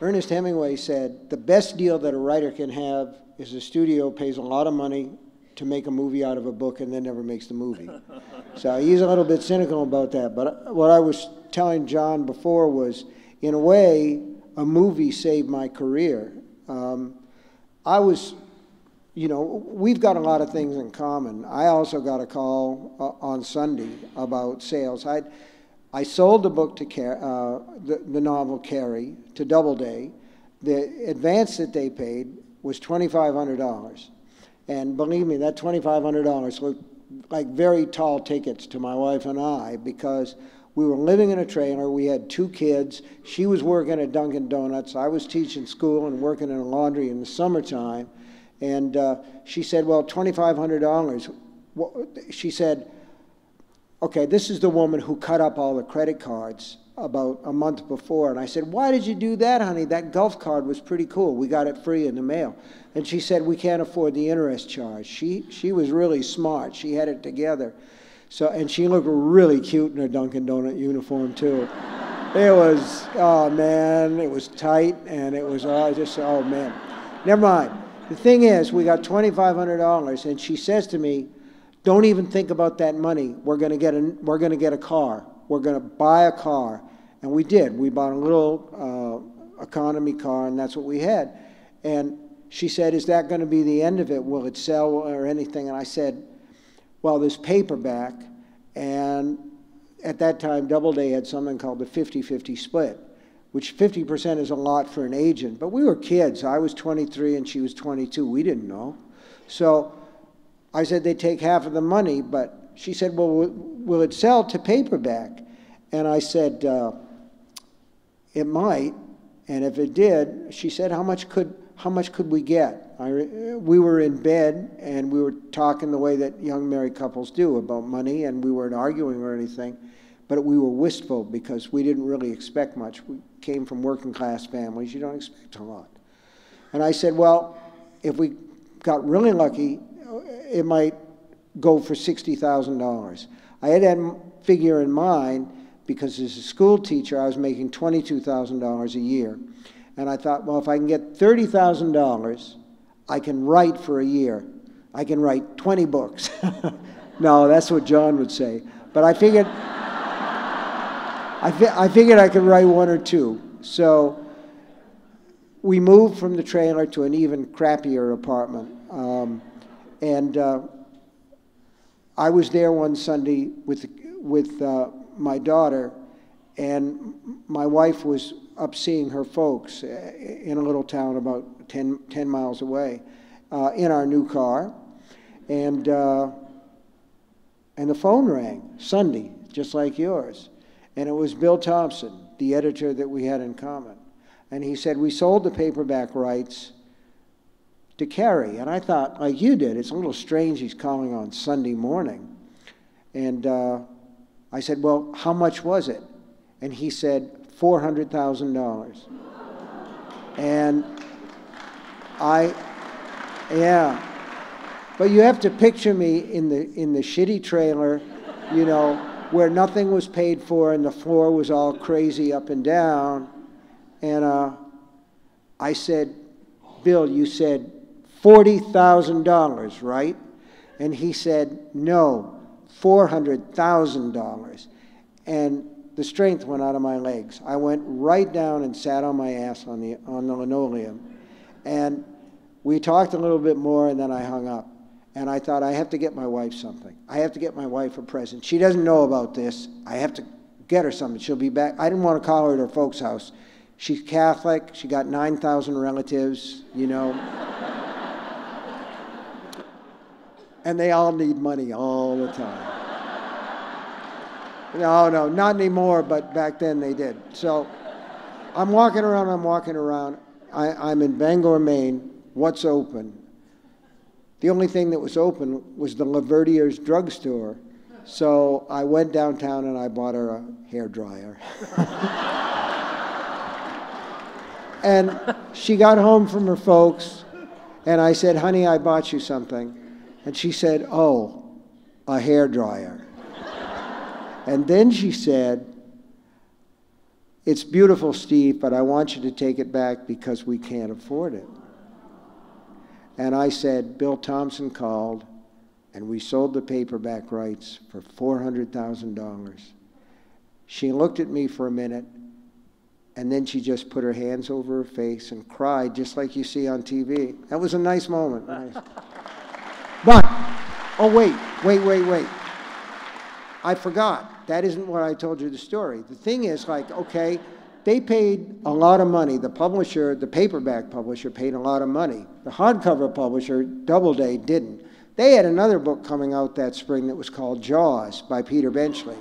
Ernest Hemingway said the best deal that a writer can have is a studio pays a lot of money to make a movie out of a book and then never makes the movie. so he's a little bit cynical about that. But what I was telling John before was, in a way, a movie saved my career. Um, I was, you know, we've got a lot of things in common. I also got a call uh, on Sunday about sales. I, I sold the book to Car- uh, the, the novel Carrie to Doubleday. The advance that they paid was twenty five hundred dollars. And believe me, that $2,500 looked like very tall tickets to my wife and I because we were living in a trailer. We had two kids. She was working at Dunkin' Donuts. I was teaching school and working in a laundry in the summertime. And uh, she said, Well, $2,500. She said, Okay, this is the woman who cut up all the credit cards about a month before. And I said, Why did you do that, honey? That golf card was pretty cool. We got it free in the mail. And she said, We can't afford the interest charge. She, she was really smart. She had it together. So, and she looked really cute in her Dunkin' Donut uniform, too. it was, oh man, it was tight and it was oh, just, oh man. Never mind. The thing is, we got $2,500 and she says to me, don't even think about that money. We're going to get a, we're going to get a car we're going to buy a car. And we did. We bought a little uh, economy car, and that's what we had. And she said, Is that going to be the end of it? Will it sell or anything? And I said, Well, there's paperback. And at that time, Doubleday had something called the 50 50 split, which 50% is a lot for an agent. But we were kids. I was 23 and she was 22. We didn't know. So I said they'd take half of the money, but she said, Well, will it sell to paperback? And I said, uh, It might. And if it did, she said, How much could, how much could we get? I, we were in bed and we were talking the way that young married couples do about money, and we weren't arguing or anything, but we were wistful because we didn't really expect much. We came from working class families, you don't expect a lot. And I said, Well, if we got really lucky, uh, it might go for $60,000. I had that figure in mind because as a school teacher, I was making $22,000 a year. And I thought, well, if I can get $30,000, I can write for a year. I can write 20 books. no, that's what John would say. But I figured, I, fi- I figured I could write one or two. So we moved from the trailer to an even crappier apartment. Um, and uh, I was there one Sunday with, with uh, my daughter, and my wife was up seeing her folks uh, in a little town about 10, 10 miles away uh, in our new car. And, uh, and the phone rang Sunday, just like yours. And it was Bill Thompson, the editor that we had in common. And he said, We sold the paperback rights to Carrie. And I thought, like you did, it's a little strange he's calling on Sunday morning. And uh, I said, Well, how much was it? And he said, $400,000. And I, yeah. But you have to picture me in the, in the shitty trailer, you know, where nothing was paid for and the floor was all crazy up and down. And uh, I said, Bill, you said $40,000, right? And he said, no, $400,000. And the strength went out of my legs. I went right down and sat on my ass on the, on the linoleum. And we talked a little bit more, and then I hung up. And I thought, I have to get my wife something. I have to get my wife a present. She doesn't know about this. I have to get her something. She'll be back. I didn't want to call her at her folks' house. She's Catholic. She got 9,000 relatives, you know. and they all need money all the time. No, no, not anymore, but back then they did. So I'm walking around, I'm walking around. I, am in Bangor, Maine. What's open? The only thing that was open was the LaVerdiere's drugstore. So I went downtown and I bought her a hair dryer. and she got home from her folks, and I said, Honey, I bought you something. And she said, Oh, a hair dryer. and then she said, It's beautiful, Steve, but I want you to take it back because we can't afford it. And I said, Bill Thompson called, and we sold the paperback rights for $400,000. She looked at me for a minute, and then she just put her hands over her face and cried, just like you see on TV. That was a nice moment. Nice. But, oh, wait, wait, wait, wait. I forgot. That isn't what I told you the story. The thing is, like, okay, they paid a lot of money. The publisher, the paperback publisher, paid a lot of money. The hardcover publisher, Doubleday, didn't. They had another book coming out that spring that was called Jaws by Peter Benchley.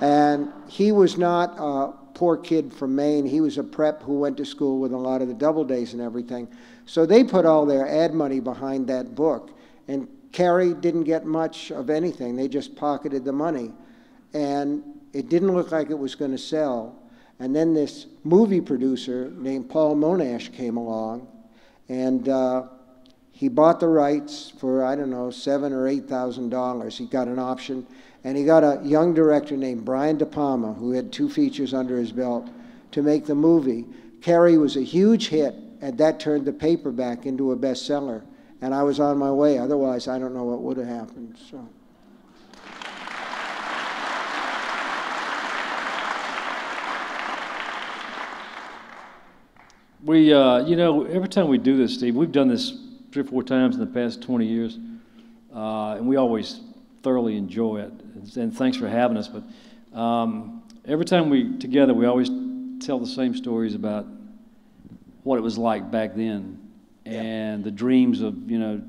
And he was not a poor kid from Maine. He was a prep who went to school with a lot of the Doubledays and everything. So they put all their ad money behind that book. And Carrie didn't get much of anything. They just pocketed the money. And it didn't look like it was going to sell. And then this movie producer named Paul Monash came along, and uh, he bought the rights for I don't know seven or eight thousand dollars. He got an option, and he got a young director named Brian De Palma, who had two features under his belt, to make the movie. Carrie was a huge hit, and that turned the paperback into a bestseller. And I was on my way. Otherwise, I don't know what would have happened. So. We, uh, you know, every time we do this, Steve, we've done this three or four times in the past 20 years, uh, and we always thoroughly enjoy it. And thanks for having us. But um, every time we together, we always tell the same stories about what it was like back then, and the dreams of you know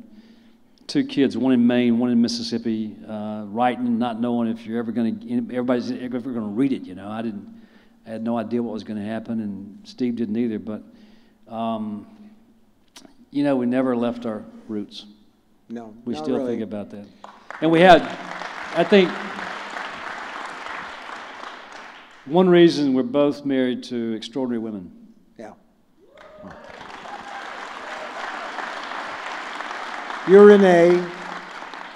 two kids, one in Maine, one in Mississippi, uh, writing, not knowing if you're ever going to, everybody's ever going to read it. You know, I didn't, I had no idea what was going to happen, and Steve didn't either. But um, you know, we never left our roots. No, We still really. think about that. And we had, I think, one reason we're both married to extraordinary women. Yeah. You're Renee,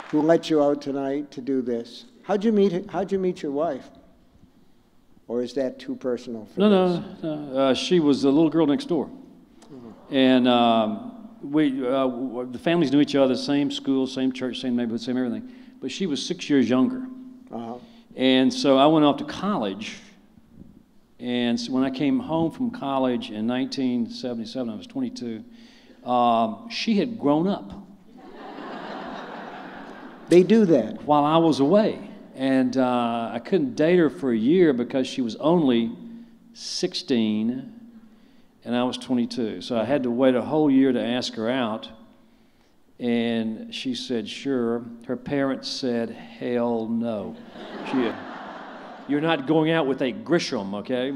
who let you out tonight to do this. How'd you meet? How'd you meet your wife? Or is that too personal for No, this? no, no. Uh, she was the little girl next door. And um, we, uh, the families knew each other, same school, same church, same neighborhood, same everything. But she was six years younger. Uh-huh. And so I went off to college. And so when I came home from college in 1977, I was 22, um, she had grown up They do that. while I was away. And uh, I couldn't date her for a year because she was only 16 and I was 22. So I had to wait a whole year to ask her out. And she said, sure. Her parents said, hell no. She, you're not going out with a Grisham, okay?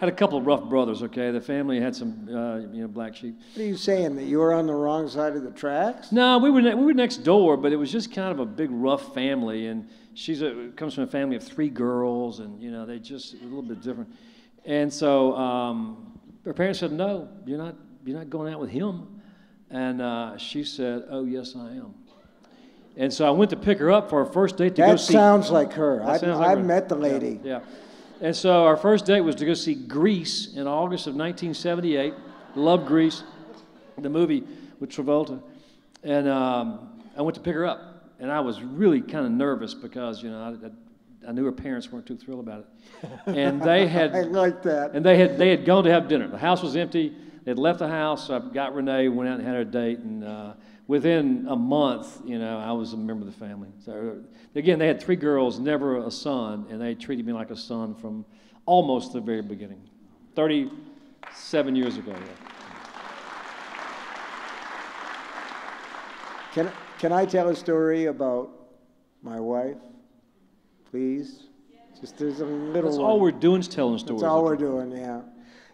had a couple of rough brothers. Okay, the family had some, uh, you know, black sheep. What are you saying, that you were on the wrong side of the tracks? No, we were ne- we were next door, but it was just kind of a big rough family, and she's a, comes from a family of three girls, and you know they just a little bit different. And so um, her parents said, "No, you're not. You're not going out with him." And uh, she said, "Oh yes, I am." And so I went to pick her up for our first date to go That see. sounds like her. That I've, sounds like I've her. met the lady. Yeah. And so our first date was to go see Grease in August of 1978. Love Grease, the movie with Travolta. And um, I went to pick her up. And I was really kind of nervous because, you know, I, I, I knew her parents weren't too thrilled about it. And they had I like that. and they had they had gone to have dinner. The house was empty. They'd left the house. So I got Renee, went out and had our date, and uh, within a month, you know, I was a member of the family. So again, they had three girls, never a son, and they treated me like a son from almost the very beginning. Thirty-seven years ago. Yeah. Can, can I tell a story about my wife? Please? Just there's a little That's one. all we're doing is telling stories. That's all we're doing, yeah.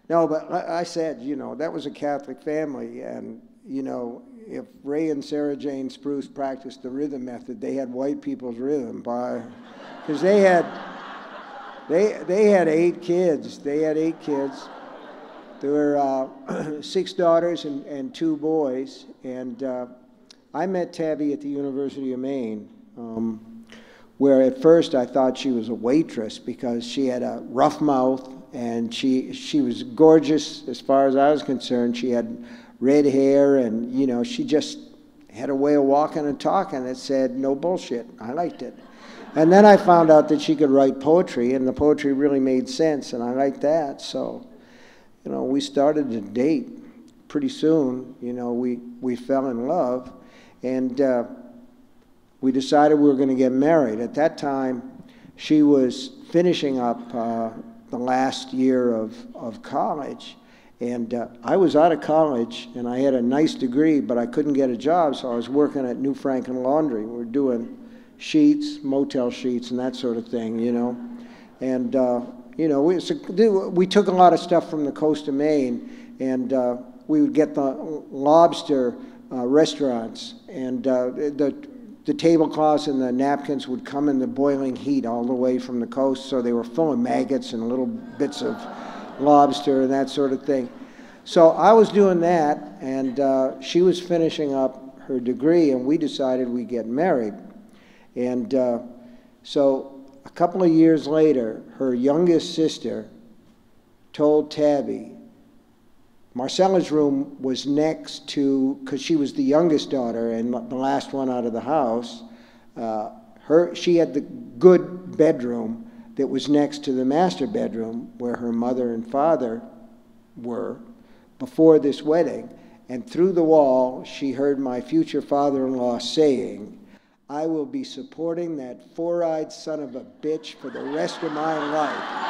No, but like I said, you know, that was a Catholic family, and, you know, if Ray and Sarah Jane Spruce practiced the rhythm method, they had white people's rhythm by, because they had, they, they had eight kids. They had eight kids. There were uh, six daughters and, and two boys, and uh, I met Tabby at the University of Maine. Um, where at first I thought she was a waitress because she had a rough mouth and she she was gorgeous as far as I was concerned. She had red hair and you know she just had a way of walking and talking that said no bullshit. I liked it. And then I found out that she could write poetry and the poetry really made sense and I liked that. So, you know, we started to date pretty soon. You know, we we fell in love and uh, we decided we were going to get married. At that time, she was finishing up uh, the last year of, of college. And uh, I was out of college and I had a nice degree, but I couldn't get a job, so I was working at New Franklin Laundry. We were doing sheets, motel sheets, and that sort of thing, you know. And, uh, you know, we, so, we took a lot of stuff from the coast of Maine, and uh, we would get the lobster uh, restaurants, and uh, the the tablecloths and the napkins would come in the boiling heat all the way from the coast, so they were full of maggots and little bits of lobster and that sort of thing. So I was doing that, and uh, she was finishing up her degree, and we decided we'd get married. And uh, so a couple of years later, her youngest sister told Tabby, Marcella's room was next to, because she was the youngest daughter and the last one out of the house. Uh, her, she had the good bedroom that was next to the master bedroom where her mother and father were before this wedding. And through the wall, she heard my future father in law saying, I will be supporting that four eyed son of a bitch for the rest of my life.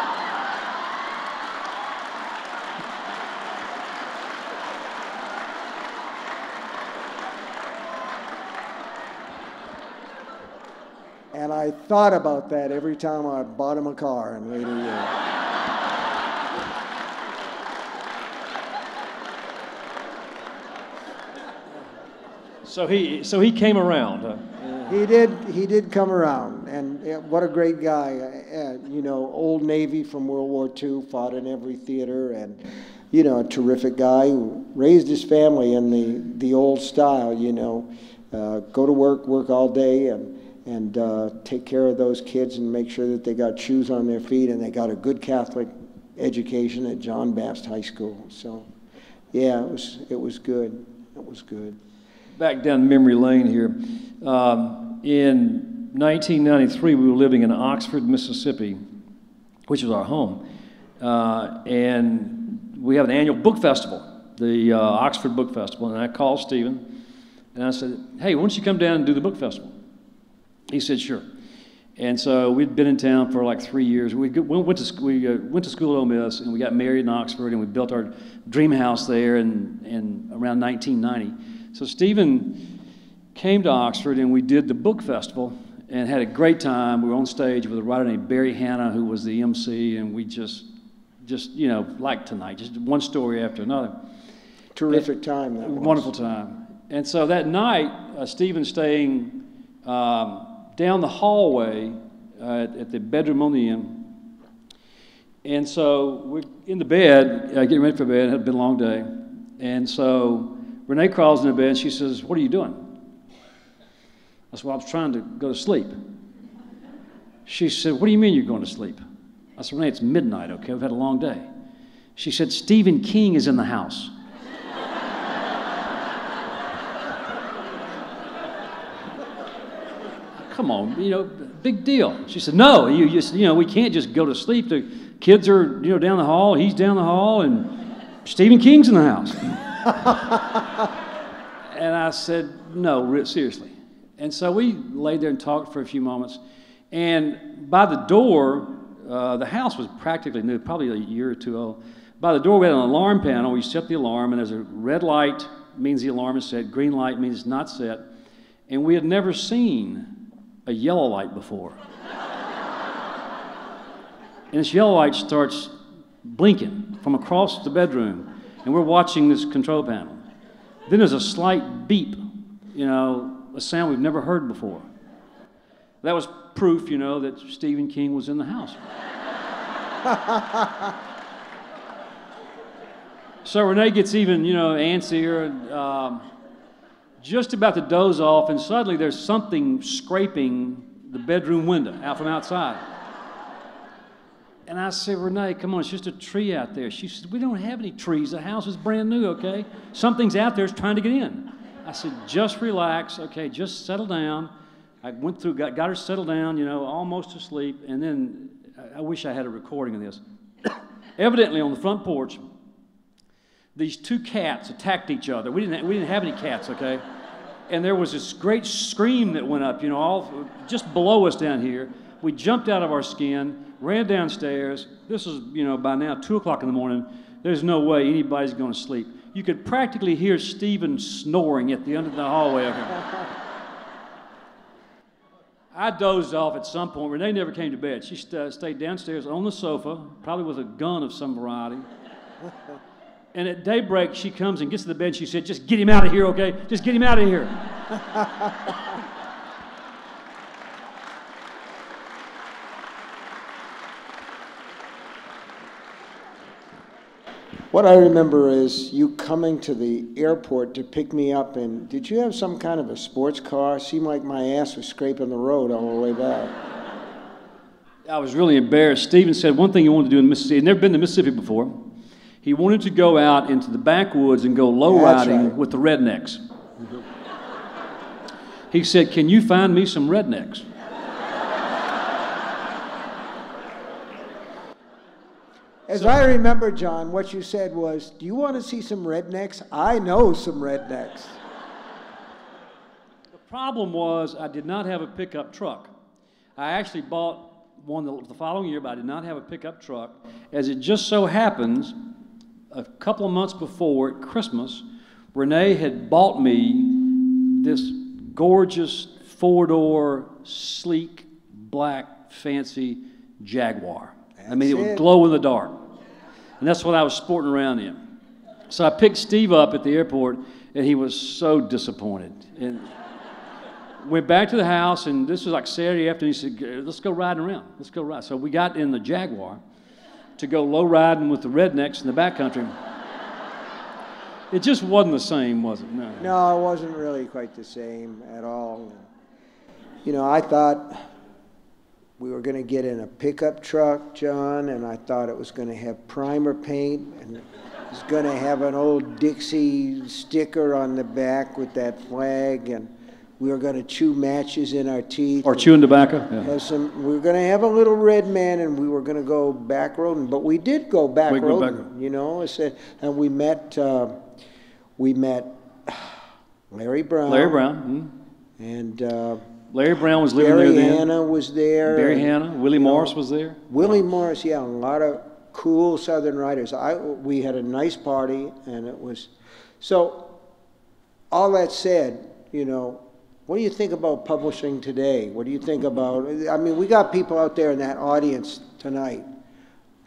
And I thought about that every time I bought him a car in later years. So he so he came around. Huh? He did. He did come around, and uh, what a great guy! Uh, you know, old Navy from World War II, fought in every theater, and you know, a terrific guy who raised his family in the the old style. You know, uh, go to work, work all day, and and uh, take care of those kids and make sure that they got shoes on their feet and they got a good Catholic education at John Bapst High School. So, yeah, it was it was good. It was good. back down memory lane here. Um, in 1993, we were living in Oxford, Mississippi, which was our home. Uh, and we have an annual book festival, the uh, Oxford Book Festival. And I called Stephen and I said, Hey, why don't you come down and do the book festival? He said, Sure. And so we'd been in town for like three years. We went to, sc- we, uh, went to school at Ole Miss and we got married in Oxford and we built our dream house there in, in around 1990. So Stephen came to Oxford and we did the book festival and had a great time. We were on stage with a writer named Barry Hannah, who was the MC, and we just just, you know, like tonight, just one story after another. Terrific time that was. Wonderful time. And so that night, uh, Stephen's staying um, down the hallway uh, at, at the bedroom on the end. And so we're in the bed, uh, getting ready for bed. It had been a long day. And so Renee crawls in the bed and she says, What are you doing? I said, Well, I was trying to go to sleep. She said, What do you mean you're going to sleep? I said, Renee, it's midnight, okay? We've had a long day. She said, Stephen King is in the house. Come on, you know, big deal. She said, No, you, just, you know, we can't just go to sleep. The kids are, you know, down the hall, he's down the hall, and Stephen King's in the house. and I said, No, seriously. And so we laid there and talked for a few moments. And by the door, uh, the house was practically new, probably a year or two old. By the door, we had an alarm panel. We set the alarm, and there's a red light means the alarm is set, green light means it's not set. And we had never seen a yellow light before. and this yellow light starts blinking from across the bedroom, and we're watching this control panel. Then there's a slight beep, you know, a sound we've never heard before. That was proof, you know, that Stephen King was in the house. so Renee gets even, you know, antsier, um, just about to doze off, and suddenly there's something scraping the bedroom window out from outside. And I said, Renee, come on, it's just a tree out there. She said, We don't have any trees. The house is brand new, okay? Something's out there it's trying to get in. I said, Just relax, okay, just settle down. I went through, got, got her settled down, you know, almost asleep, and then I, I wish I had a recording of this. Evidently, on the front porch, these two cats attacked each other. We didn't, ha- we didn't have any cats, okay? And there was this great scream that went up, you know, all just below us down here. We jumped out of our skin, ran downstairs. This is, you know, by now 2 o'clock in the morning. There's no way anybody's going to sleep. You could practically hear Stephen snoring at the end of the hallway. I dozed off at some point. Renee never came to bed. She st- stayed downstairs on the sofa, probably with a gun of some variety. And at daybreak, she comes and gets to the bed. She said, Just get him out of here, okay? Just get him out of here. What I remember is you coming to the airport to pick me up, and did you have some kind of a sports car? Seemed like my ass was scraping the road all the way back. I was really embarrassed. Stephen said one thing he wanted to do in Mississippi. He'd never been to Mississippi before. He wanted to go out into the backwoods and go low riding right. with the rednecks. He said, Can you find me some rednecks? As I remember, John, what you said was, Do you want to see some rednecks? I know some rednecks. The problem was I did not have a pickup truck. I actually bought one the following year, but I did not have a pickup truck. As it just so happens, a couple of months before at Christmas, Renee had bought me this gorgeous four door, sleek, black, fancy Jaguar. I mean, it That's would glow in the dark. And that's what I was sporting around in. So I picked Steve up at the airport, and he was so disappointed. And went back to the house, and this was like Saturday afternoon. He said, "Let's go riding around. Let's go ride." So we got in the Jaguar to go low riding with the rednecks in the backcountry. It just wasn't the same, was it? No. No, it wasn't really quite the same at all. You know, I thought we were going to get in a pickup truck, John, and I thought it was going to have primer paint and it was going to have an old Dixie sticker on the back with that flag, and we were going to chew matches in our teeth. Or chewing tobacco. Yeah. have some, we were going to have a little red man, and we were going to go back roading, but we did go back We go back you know. I said, and we met, uh, we met Larry Brown. Larry Brown. And uh, Larry Brown was living Barry there then. Hannah was there. Barry Hannah. Willie you know, Morris was there. Willie Morris, yeah, a lot of cool Southern writers. I, we had a nice party, and it was, so, all that said, you know, what do you think about publishing today? What do you think about, I mean, we got people out there in that audience tonight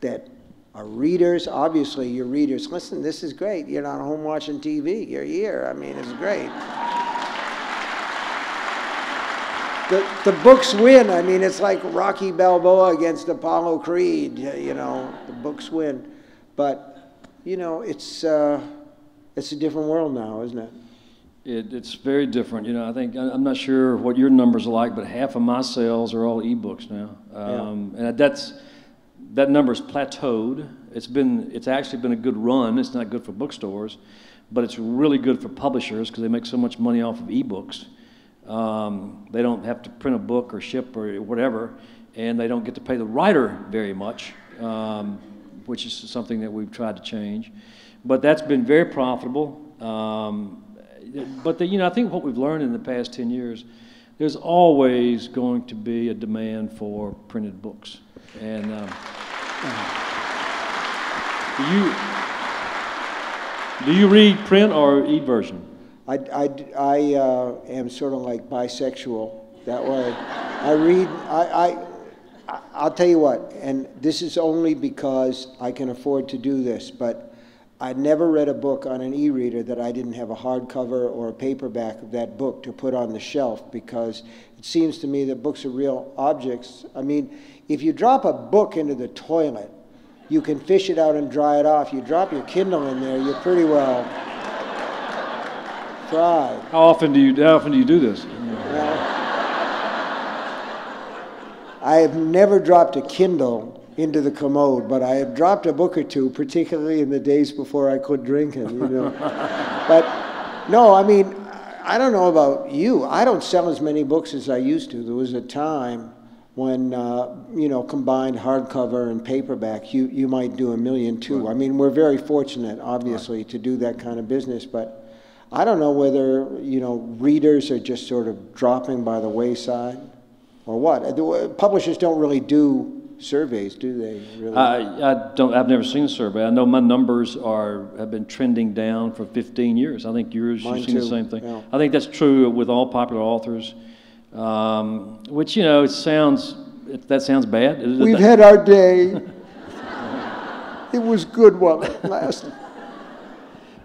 that are readers, obviously your readers, listen, this is great. You're not home watching TV. You're here. I mean, it's great. the, the books win. I mean, it's like Rocky Balboa against Apollo Creed. You know, the books win. But you know, it's uh, it's a different world now, isn't it? It, it's very different. You know, I think I'm not sure what your numbers are like, but half of my sales are all ebooks now, um, and that's that number's plateaued. It's been it's actually been a good run. It's not good for bookstores, but it's really good for publishers because they make so much money off of ebooks. Um, they don't have to print a book or ship or whatever, and they don't get to pay the writer very much, um, which is something that we've tried to change. But that's been very profitable. Um, but the, you know, I think what we've learned in the past 10 years, there's always going to be a demand for printed books. And um, do you do you read print or e-version? I, I, I uh, am sort of like bisexual that way. I read, I, I, I'll tell you what, and this is only because I can afford to do this, but I never read a book on an e-reader that I didn't have a hardcover or a paperback of that book to put on the shelf because it seems to me that books are real objects. I mean, if you drop a book into the toilet, you can fish it out and dry it off. You drop your Kindle in there, you're pretty well fried. How often do you how often do you do this? Well, I have never dropped a Kindle into the commode, but I have dropped a book or two, particularly in the days before I quit drinking, you know. but no, I mean, I don't know about you. I don't sell as many books as I used to. There was a time when, uh, you know, combined hardcover and paperback, you, you might do a million too. I mean, we're very fortunate, obviously, to do that kind of business, but I don't know whether, you know, readers are just sort of dropping by the wayside or what. Uh, publishers don't really do surveys, do they? Really? I, I don't. I've never seen a survey. I know my numbers are have been trending down for 15 years. I think yours. Mine you've seen too, the same thing. yeah. I think that's true with all popular authors. Um, which you know, it sounds. That sounds bad. We've had our day. it was good while it lasted.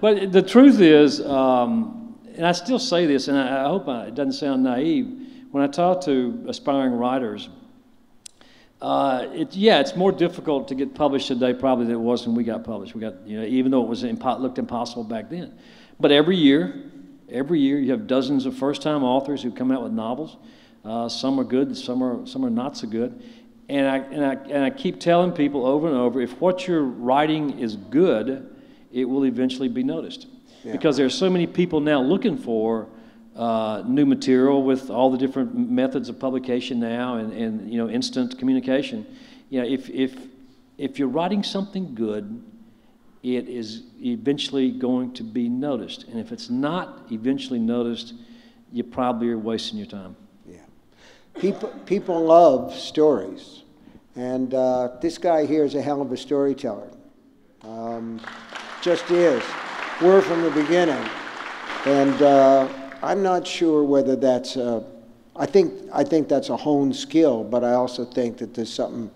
But the truth is, um, and I still say this, and I, I hope I, it doesn't sound naive. When I talk to aspiring writers, uh, it, yeah, it's more difficult to get published today probably than it was when we got published. We got, you know, even though it was impo- looked impossible back then. But every year, every year, you have dozens of first-time authors who come out with novels. Uh, some are good, some are some are not so good. And I, and, I, and I keep telling people over and over if what you're writing is good, it will eventually be noticed. Because there are so many people now looking for uh, new material with all the different methods of publication now and, and you know instant communication. You know, if, if, if you're writing something good, it is eventually going to be noticed. And if it's not eventually noticed, you probably are wasting your time. Yeah. People, people love stories. And uh, this guy here is a hell of a storyteller. Um, just is. We're from the beginning. And uh, I'm not sure whether that's a, I think, I think that's a honed skill, but I also think that there's something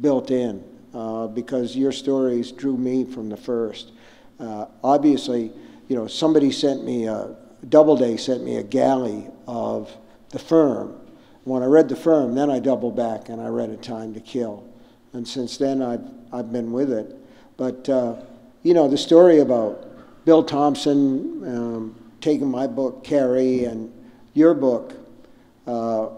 built in uh, because your stories drew me from the first. Uh, obviously, you know, somebody sent me a, Doubleday sent me a galley of the firm. When I read the firm, then I doubled back and I read A Time to Kill. And since then, I've, I've been with it. But, uh, you know, the story about Bill Thompson um, taking my book, Carrie, and your book, uh,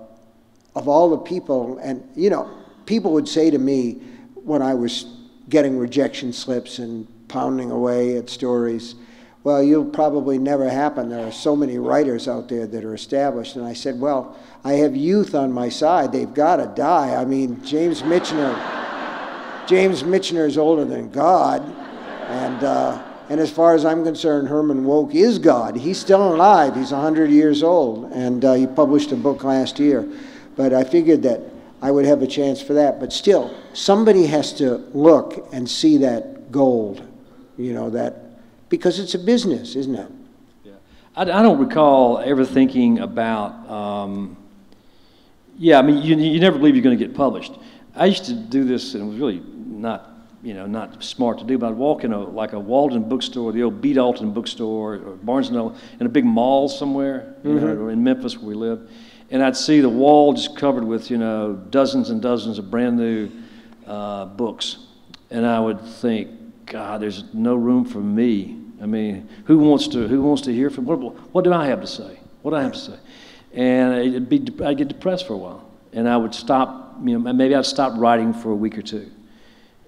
of all the people, and, you know, people would say to me when I was getting rejection slips and pounding away at stories, well, you'll probably never happen. There are so many writers out there that are established. And I said, well, I have youth on my side. They've got to die. I mean, James Michener, James Michener is older than God. And, uh, and as far as I'm concerned, Herman Wouk is God. He's still alive. He's 100 years old. And uh, he published a book last year. But I figured that I would have a chance for that. But still, somebody has to look and see that gold, you know, that, because it's a business, isn't it? I, I don't recall ever thinking about, um, yeah, I mean, you, you never believe you're going to get published. I used to do this, and it was really not you know, not smart to do, but I'd walk in a, like a Walden bookstore, the old B. Dalton bookstore, or Barnes and Noble, in a big mall somewhere, you know, or in Memphis where we live, and I'd see the wall just covered with, you know, dozens and dozens of brand new uh, books, and I would think, God, there's no room for me. I mean, who wants to who wants to hear from what? What do I have to say? What do I have to say? And it'd be I'd get depressed for a while, and I would stop. You know, maybe I'd stop writing for a week or two,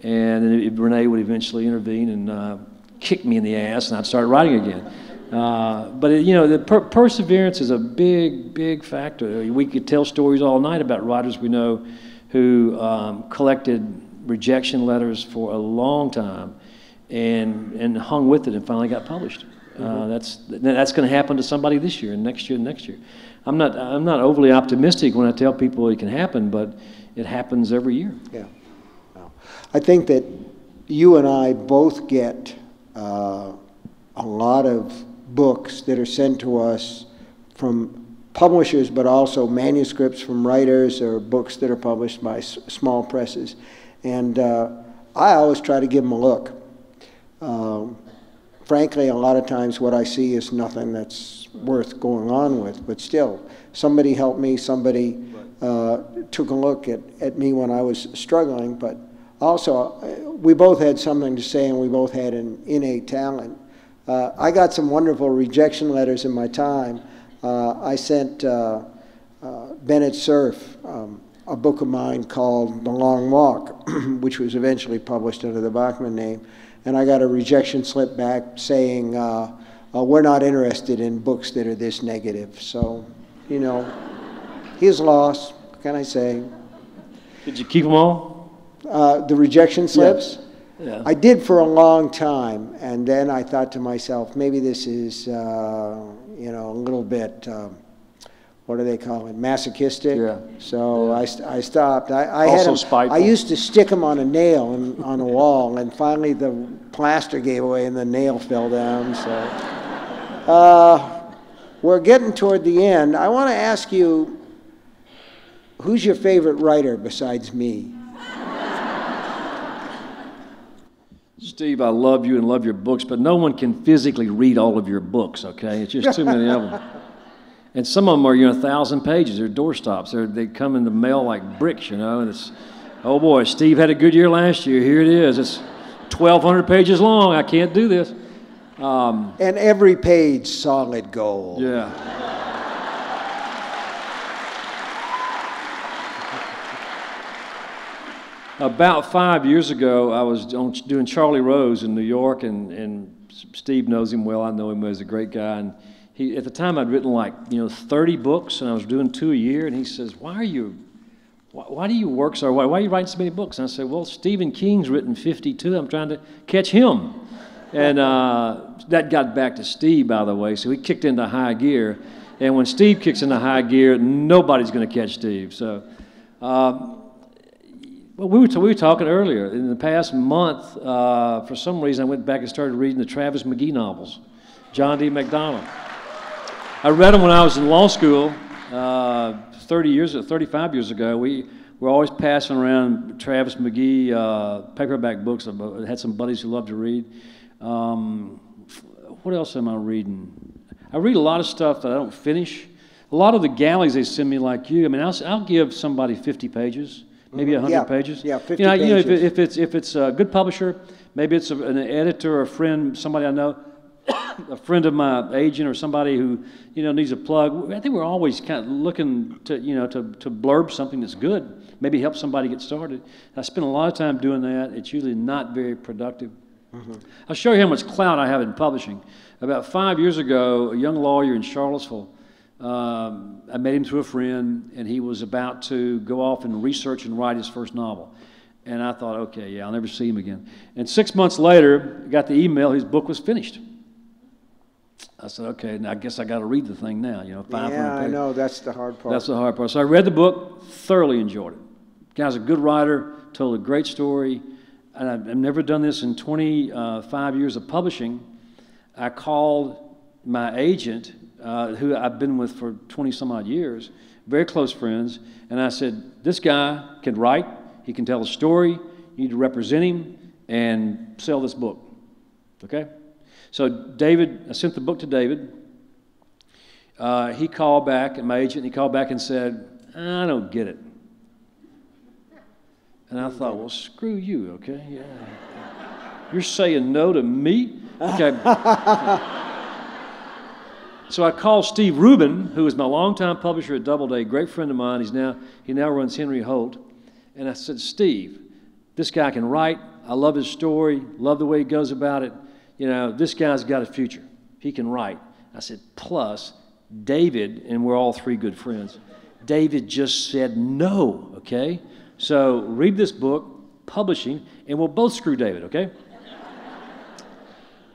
and then Renee would eventually intervene and uh, kick me in the ass, and I'd start writing again. Uh, but it, you know, the per- perseverance is a big, big factor. We could tell stories all night about writers we know who um, collected rejection letters for a long time and, and hung with it and finally got published. Uh, that's that's going to happen to somebody this year and next year and next year. I'm not I'm not overly optimistic when I tell people it can happen, but it happens every year. Yeah. I think that you and I both get uh, a lot of books that are sent to us from publishers, but also manuscripts from writers or books that are published by small presses. And uh, I always try to give them a look. Um, frankly, a lot of times what I see is nothing that's worth going on with, but still, somebody helped me, somebody uh, took a look at, at me when I was struggling, but also, uh, we both had something to say and we both had an innate talent. Uh, I got some wonderful rejection letters in my time. Uh, I sent uh, uh, Bennett Cerf um, a book of mine called The Long Walk, which was eventually published under the Bachman name and I got a rejection slip back saying, uh, we're not interested in books that are this negative. So, you know, he's lost, can I say? Did you keep them all? Uh, the rejection slips? Yeah. I did for a long time, and then I thought to myself, maybe this is, uh, you know, a little bit, um, what do they call it, masochistic? Yeah. So Yeah. I, st- I stopped. I, I Also had 'em- spiteful. I used to stick them on a nail and, on a wall, and finally the plaster gave away and the nail fell down. So uh, we're getting toward the end. I want to ask you, who's your favorite writer besides me? Steve, I love you and love your books, but no one can physically read all of your books, okay? It's just too many of them. And some of them are, you know, a thousand pages. They're doorstops. They're, they come in the mail like bricks, you know, and it's, oh boy, Steve had a good year last year. Here it is. It's 1,200 pages long. I can't do this. Um, And every page solid gold. yeah. About five years ago, I was on, doing Charlie Rose in New York, and, and Steve knows him well. I know him as a great guy. And he, at the time, I'd written like you know 30 books, and I was doing two a year. And he says, "Why are you, why, why do you work so? Why, why are you writing so many books?" And I said, "Well, Stephen King's written 52. I'm trying to catch him." And uh, that got back to Steve, by the way. So he kicked into high gear. And when Steve kicks into high gear, nobody's going to catch Steve. So. Uh, well, we were, we were talking earlier. In the past month, uh, for some reason, I went back and started reading the Travis McGee novels, John D. MacDonald. I read them when I was in law school, uh, 30 years, 35 years ago. We were always passing around Travis McGee uh, paperback books. I had some buddies who loved to read. Um, what else am I reading? I read a lot of stuff that I don't finish. A lot of the galleys they send me, like you. I mean, I'll, I'll give somebody 50 pages maybe 100 Yeah, pages. yeah, 50 you know, You know, if, it- if it's if it's a good publisher, maybe it's a, an editor or a friend, somebody I know, a friend of my agent or somebody who you know needs a plug. I think we're always kind of looking to you know to, to blurb something that's good, maybe help somebody get started. I spend a lot of time doing that. It's usually not very productive. Mm-hmm. I'll show you how much clout I have in publishing. About five years ago, a young lawyer in Charlottesville, um, I met him through a friend, and he was about to go off and research and write his first novel. And I thought, okay, yeah, I'll never see him again. And six months later, I got the email, his book was finished. I said, okay, now I guess I got to read the thing now, you know, 500 Yeah, I know, that's the hard part. That's the hard part. So I read the book, thoroughly enjoyed it. Guy's a good writer, told a great story. And I've, I've never done this in 25 years of publishing. I called my agent, uh, who I've been with for 20 some odd years, very close friends, and I said, This guy can write, he can tell a story, you need to represent him, and sell this book. Okay? So David, I sent the book to David. Uh, he called back, and my agent, he called back and said, I don't get it. And I thought, well, screw you, okay? Yeah. You're saying no to me? Okay. so I called Steve Rubin, who was my longtime publisher at Doubleday, great friend of mine. He's now, he now runs Henry Holt. And I said, Steve, this guy can write. I love his story, love the way he goes about it. You know, this guy's got a future. He can write. I said, plus, David, and we're all three good friends, David just said no, okay? So read this book, publishing, and we'll both screw David, okay?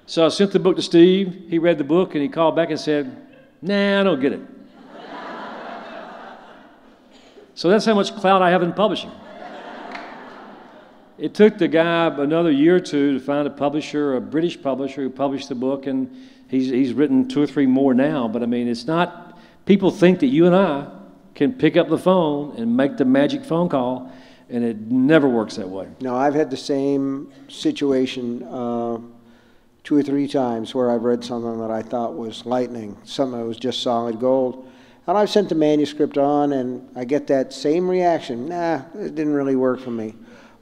So I sent the book to Steve. He read the book and he called back and said, Nah, I don't get it. so that's how much clout I have in publishing. It took the guy another year or two to find a publisher, a British publisher, who published the book, and he's, he's written two or three more now. But I mean, it's not, people think that you and I can pick up the phone and make the magic phone call, and it never works that way. No, I've had the same situation uh, two or three times where I've read something that I thought was lightning, something that was just solid gold. And I've sent the manuscript on, and I get that same reaction. Nah, it didn't really work for me.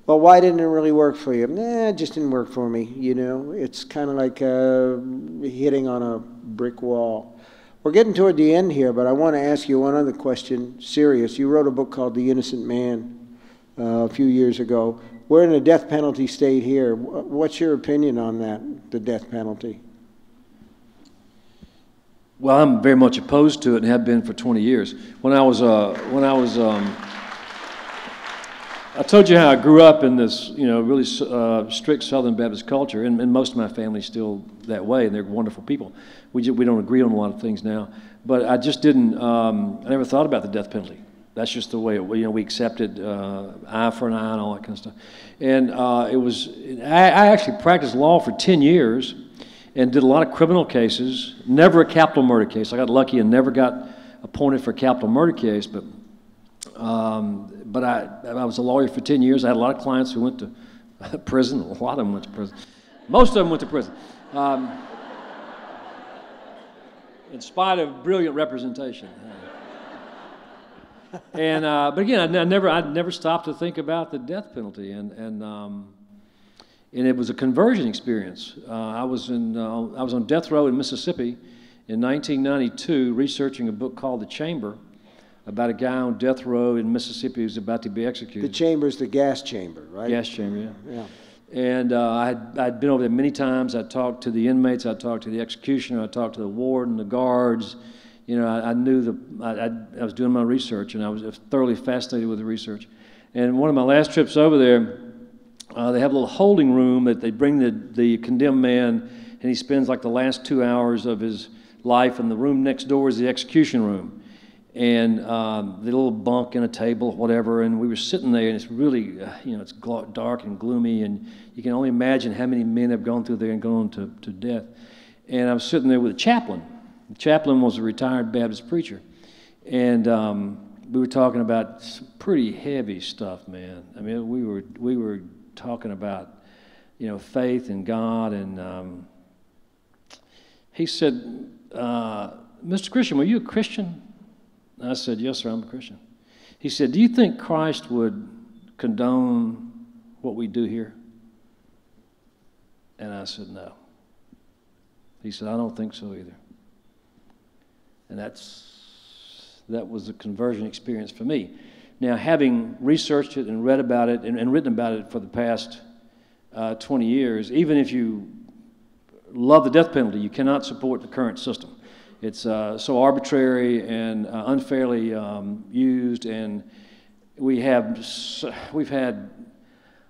Well, why didn't it really work for you? Nah, it just didn't work for me. You know, it's kind of like uh, hitting on a brick wall. We're getting toward the end here, but I want to ask you one other question, serious. You wrote a book called The Innocent Man uh, a few years ago. We're in a death penalty state here. What's your opinion on that, the death penalty? Well, I'm very much opposed to it and have been for 20 years. When I was, uh, when I was, um, I told you how I grew up in this, you know, really uh, strict Southern Baptist culture, and, and most of my family's still that way, and they're wonderful people. We, just, we don't agree on a lot of things now. But I just didn't, um, I never thought about the death penalty. That's just the way it, you know, we accepted uh, eye for an eye and all that kind of stuff. And uh, it was, I, I actually practiced law for 10 years and did a lot of criminal cases, never a capital murder case. I got lucky and never got appointed for a capital murder case, but, um, but I, I was a lawyer for 10 years. I had a lot of clients who went to prison. A lot of them went to prison. Most of them went to prison. Um, in spite of brilliant representation. And uh, but again, I, never I never stopped to think about the death penalty, and and um, and it was a conversion experience. Uh, I was in uh, I was on death row in Mississippi in 1992, researching a book called The Chamber about a guy on death row in Mississippi who's about to be executed. The chamber is the gas chamber, right? Gas chamber, yeah. Yeah. And uh, I'd, I'd been over there many times. I talked to the inmates, I talked to the executioner, I talked to the warden, the guards. You know, I, I knew the, I, I, was doing my research and I was thoroughly fascinated with the research. And one of my last trips over there, uh, they have a little holding room that they bring the, the condemned man, and he spends like the last two hours of his life, and the room next door is the execution room and um, the little bunk and a table, whatever. And we were sitting there, and it's really, uh, you know, it's dark and gloomy, and you can only imagine how many men have gone through there and gone to, to death. And I was sitting there with a chaplain. The chaplain was a retired Baptist preacher, and um, we were talking about pretty heavy stuff, man. I mean, we were we were talking about, you know, faith in God, and um, he said, uh, "Mr. Grisham, were you a Christian?" I said, Yes, sir, I'm a Christian. He said, Do you think Christ would condone what we do here? And I said, No. He said, I don't think so either. And that's, that was a conversion experience for me. Now, having researched it and read about it and, and written about it for the past uh, 20 years, even if you love the death penalty, you cannot support the current system. It's uh, so arbitrary and uh, unfairly um, used, and we have we've had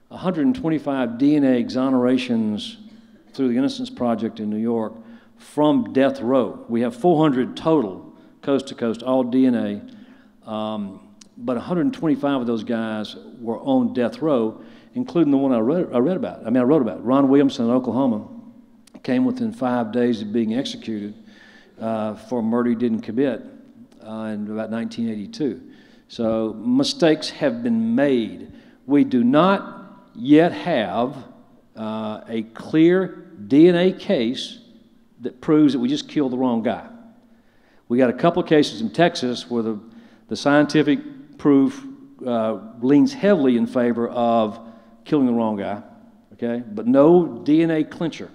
125 DNA exonerations through the Innocence Project in New York from death row. We have 400 total, coast to coast, all DNA. Um, but 125 of those guys were on death row, including the one I read, I read about. I mean, I wrote about. Ron Williamson in Oklahoma came within five days of being executed uh, for murder he didn't commit uh, in about 1982. So mistakes have been made. We do not yet have uh, a clear DNA case that proves that we just killed the wrong guy. We got a couple of cases in Texas where the, the scientific proof uh, leans heavily in favor of killing the wrong guy, okay? But no DNA clincher.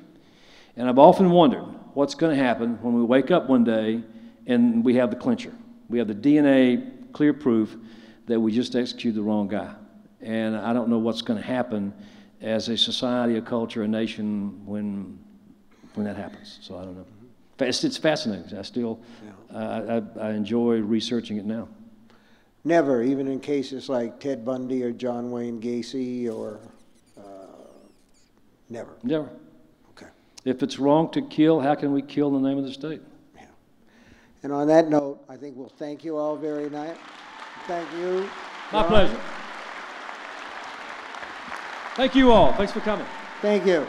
And I've often wondered what's going to happen when we wake up one day and we have the clincher. We have the DNA clear proof that we just executed the wrong guy. And I don't know what's going to happen as a society, a culture, a nation when, when that happens. So I don't know. It's, it's fascinating. I still, uh, I, I enjoy researching it now. Never, even in cases like Ted Bundy or John Wayne Gacy or, uh, never. Never. Okay. If it's wrong to kill, how can we kill in the name of the state? Yeah. And on that note, I think we'll thank you all very much. Thank you. My John. pleasure. Thank you all. Thanks for coming. Thank you.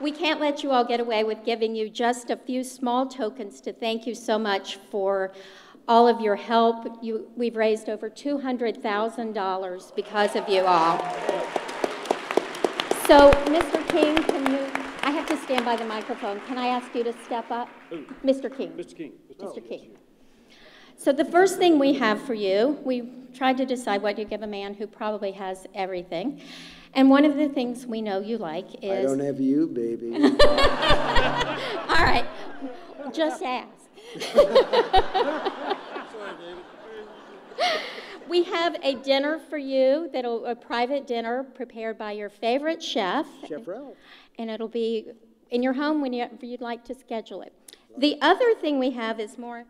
We can't let you all get away with giving you just a few small tokens to thank you so much for all of your help. You, we've raised over $200,000 because of you all. So, Mr. King, can you, I have to stand by the microphone. Can I ask you to step up? Mr. King. Mr. King. Mr. King. So the first thing we have for you, we tried to decide what you give a man who probably has everything. And one of the things we know you like is. I don't have you, baby. All right, just ask. we have a dinner for you that'll a private dinner prepared by your favorite chef. Chef Ralph. And it'll be in your home whenever you'd like to schedule it. The other thing we have is more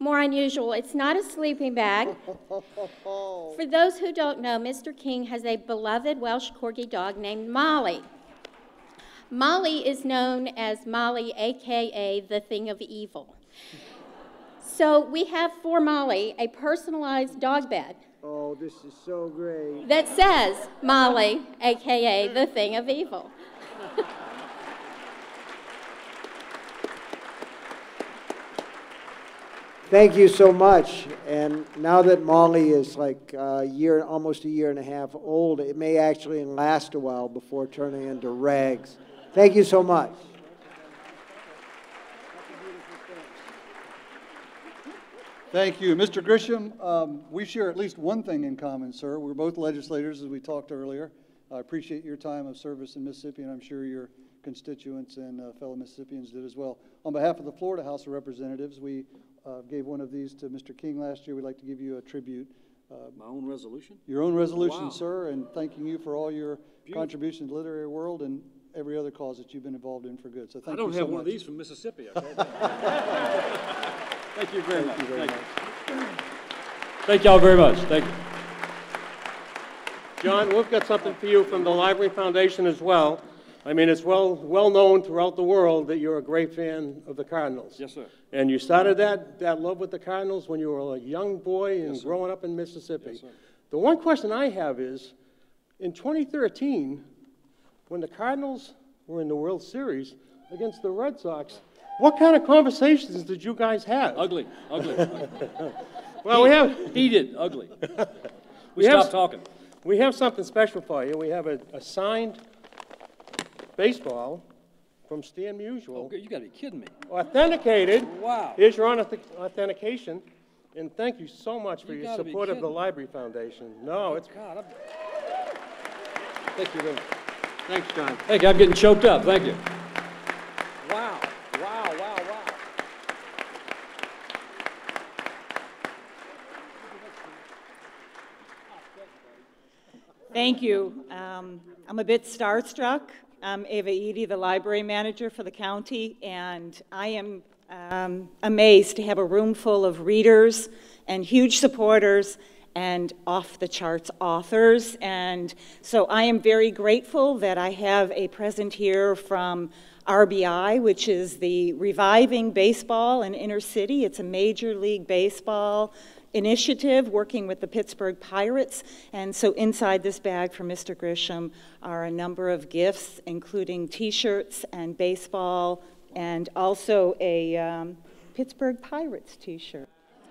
more unusual. It's not a sleeping bag. For those who don't know, Mr. King has a beloved Welsh Corgi dog named Molly. Molly is known as Molly, aka the Thing of Evil. So we have for Molly a personalized dog bed Oh, this is so great. that says Molly, aka the Thing of Evil. Thank you so much. And now that Molly is like a year, almost a year and a half old, it may actually last a while before turning into rags. Thank you so much. Thank you. Mr. Grisham, um, we share at least one thing in common, sir. We're both legislators, as we talked earlier. I appreciate your time of service in Mississippi, and I'm sure your constituents and uh, fellow Mississippians did as well. On behalf of the Florida House of Representatives, we uh, gave one of these to Mr. King last year. We'd like to give you a tribute. Uh, My own resolution? your own resolution, Wow. sir, and thanking you for all your contributions to the literary world and every other cause that you've been involved in for good. So I thank you don't so have one of much. these from Mississippi? Thank you very much. Thank you. Thank y'all very much. Thank you. John, we've got something for you from the Library Foundation as well. I mean, it's well, well known throughout the world that you're a great fan of the Cardinals. Yes, sir. And you started that, that love with the Cardinals when you were a young boy and growing up in Mississippi. Yes, sir. The one question I have is, in 2013, when the Cardinals were in the World Series against the Red Sox, what kind of conversations did you guys have? Ugly, ugly. Well, we have, Heated, ugly. We We have- stopped talking. We have something special for you. We have a, a signed baseball from Stan Musial, Oh, you gotta be kidding me. authenticated. Wow. Here's your authentication, and thank you so much for You your support of the. Library Foundation. No, it's, God, I'm... Thank you very much. thanks, John. Thank you, I'm getting choked up, thank you. Wow, wow, wow, wow. Thank you. Um, I'm a bit starstruck. I'm Ava Eady, the library manager for the county, and I am um, amazed to have a room full of readers and huge supporters and off-the-charts authors. And so I am very grateful that I have a present here from RBI, which is the Reviving Baseball in Inner City. It's a Major League Baseball initiative working with the Pittsburgh Pirates. And so inside this bag for Mr. Grisham are a number of gifts, including T-shirts and baseball, and also a um, Pittsburgh Pirates T-shirt.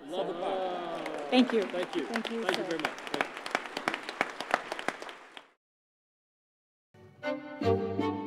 Love the Pirates. Thank you. Thank you. Thank you, Thank you very much. Thank you.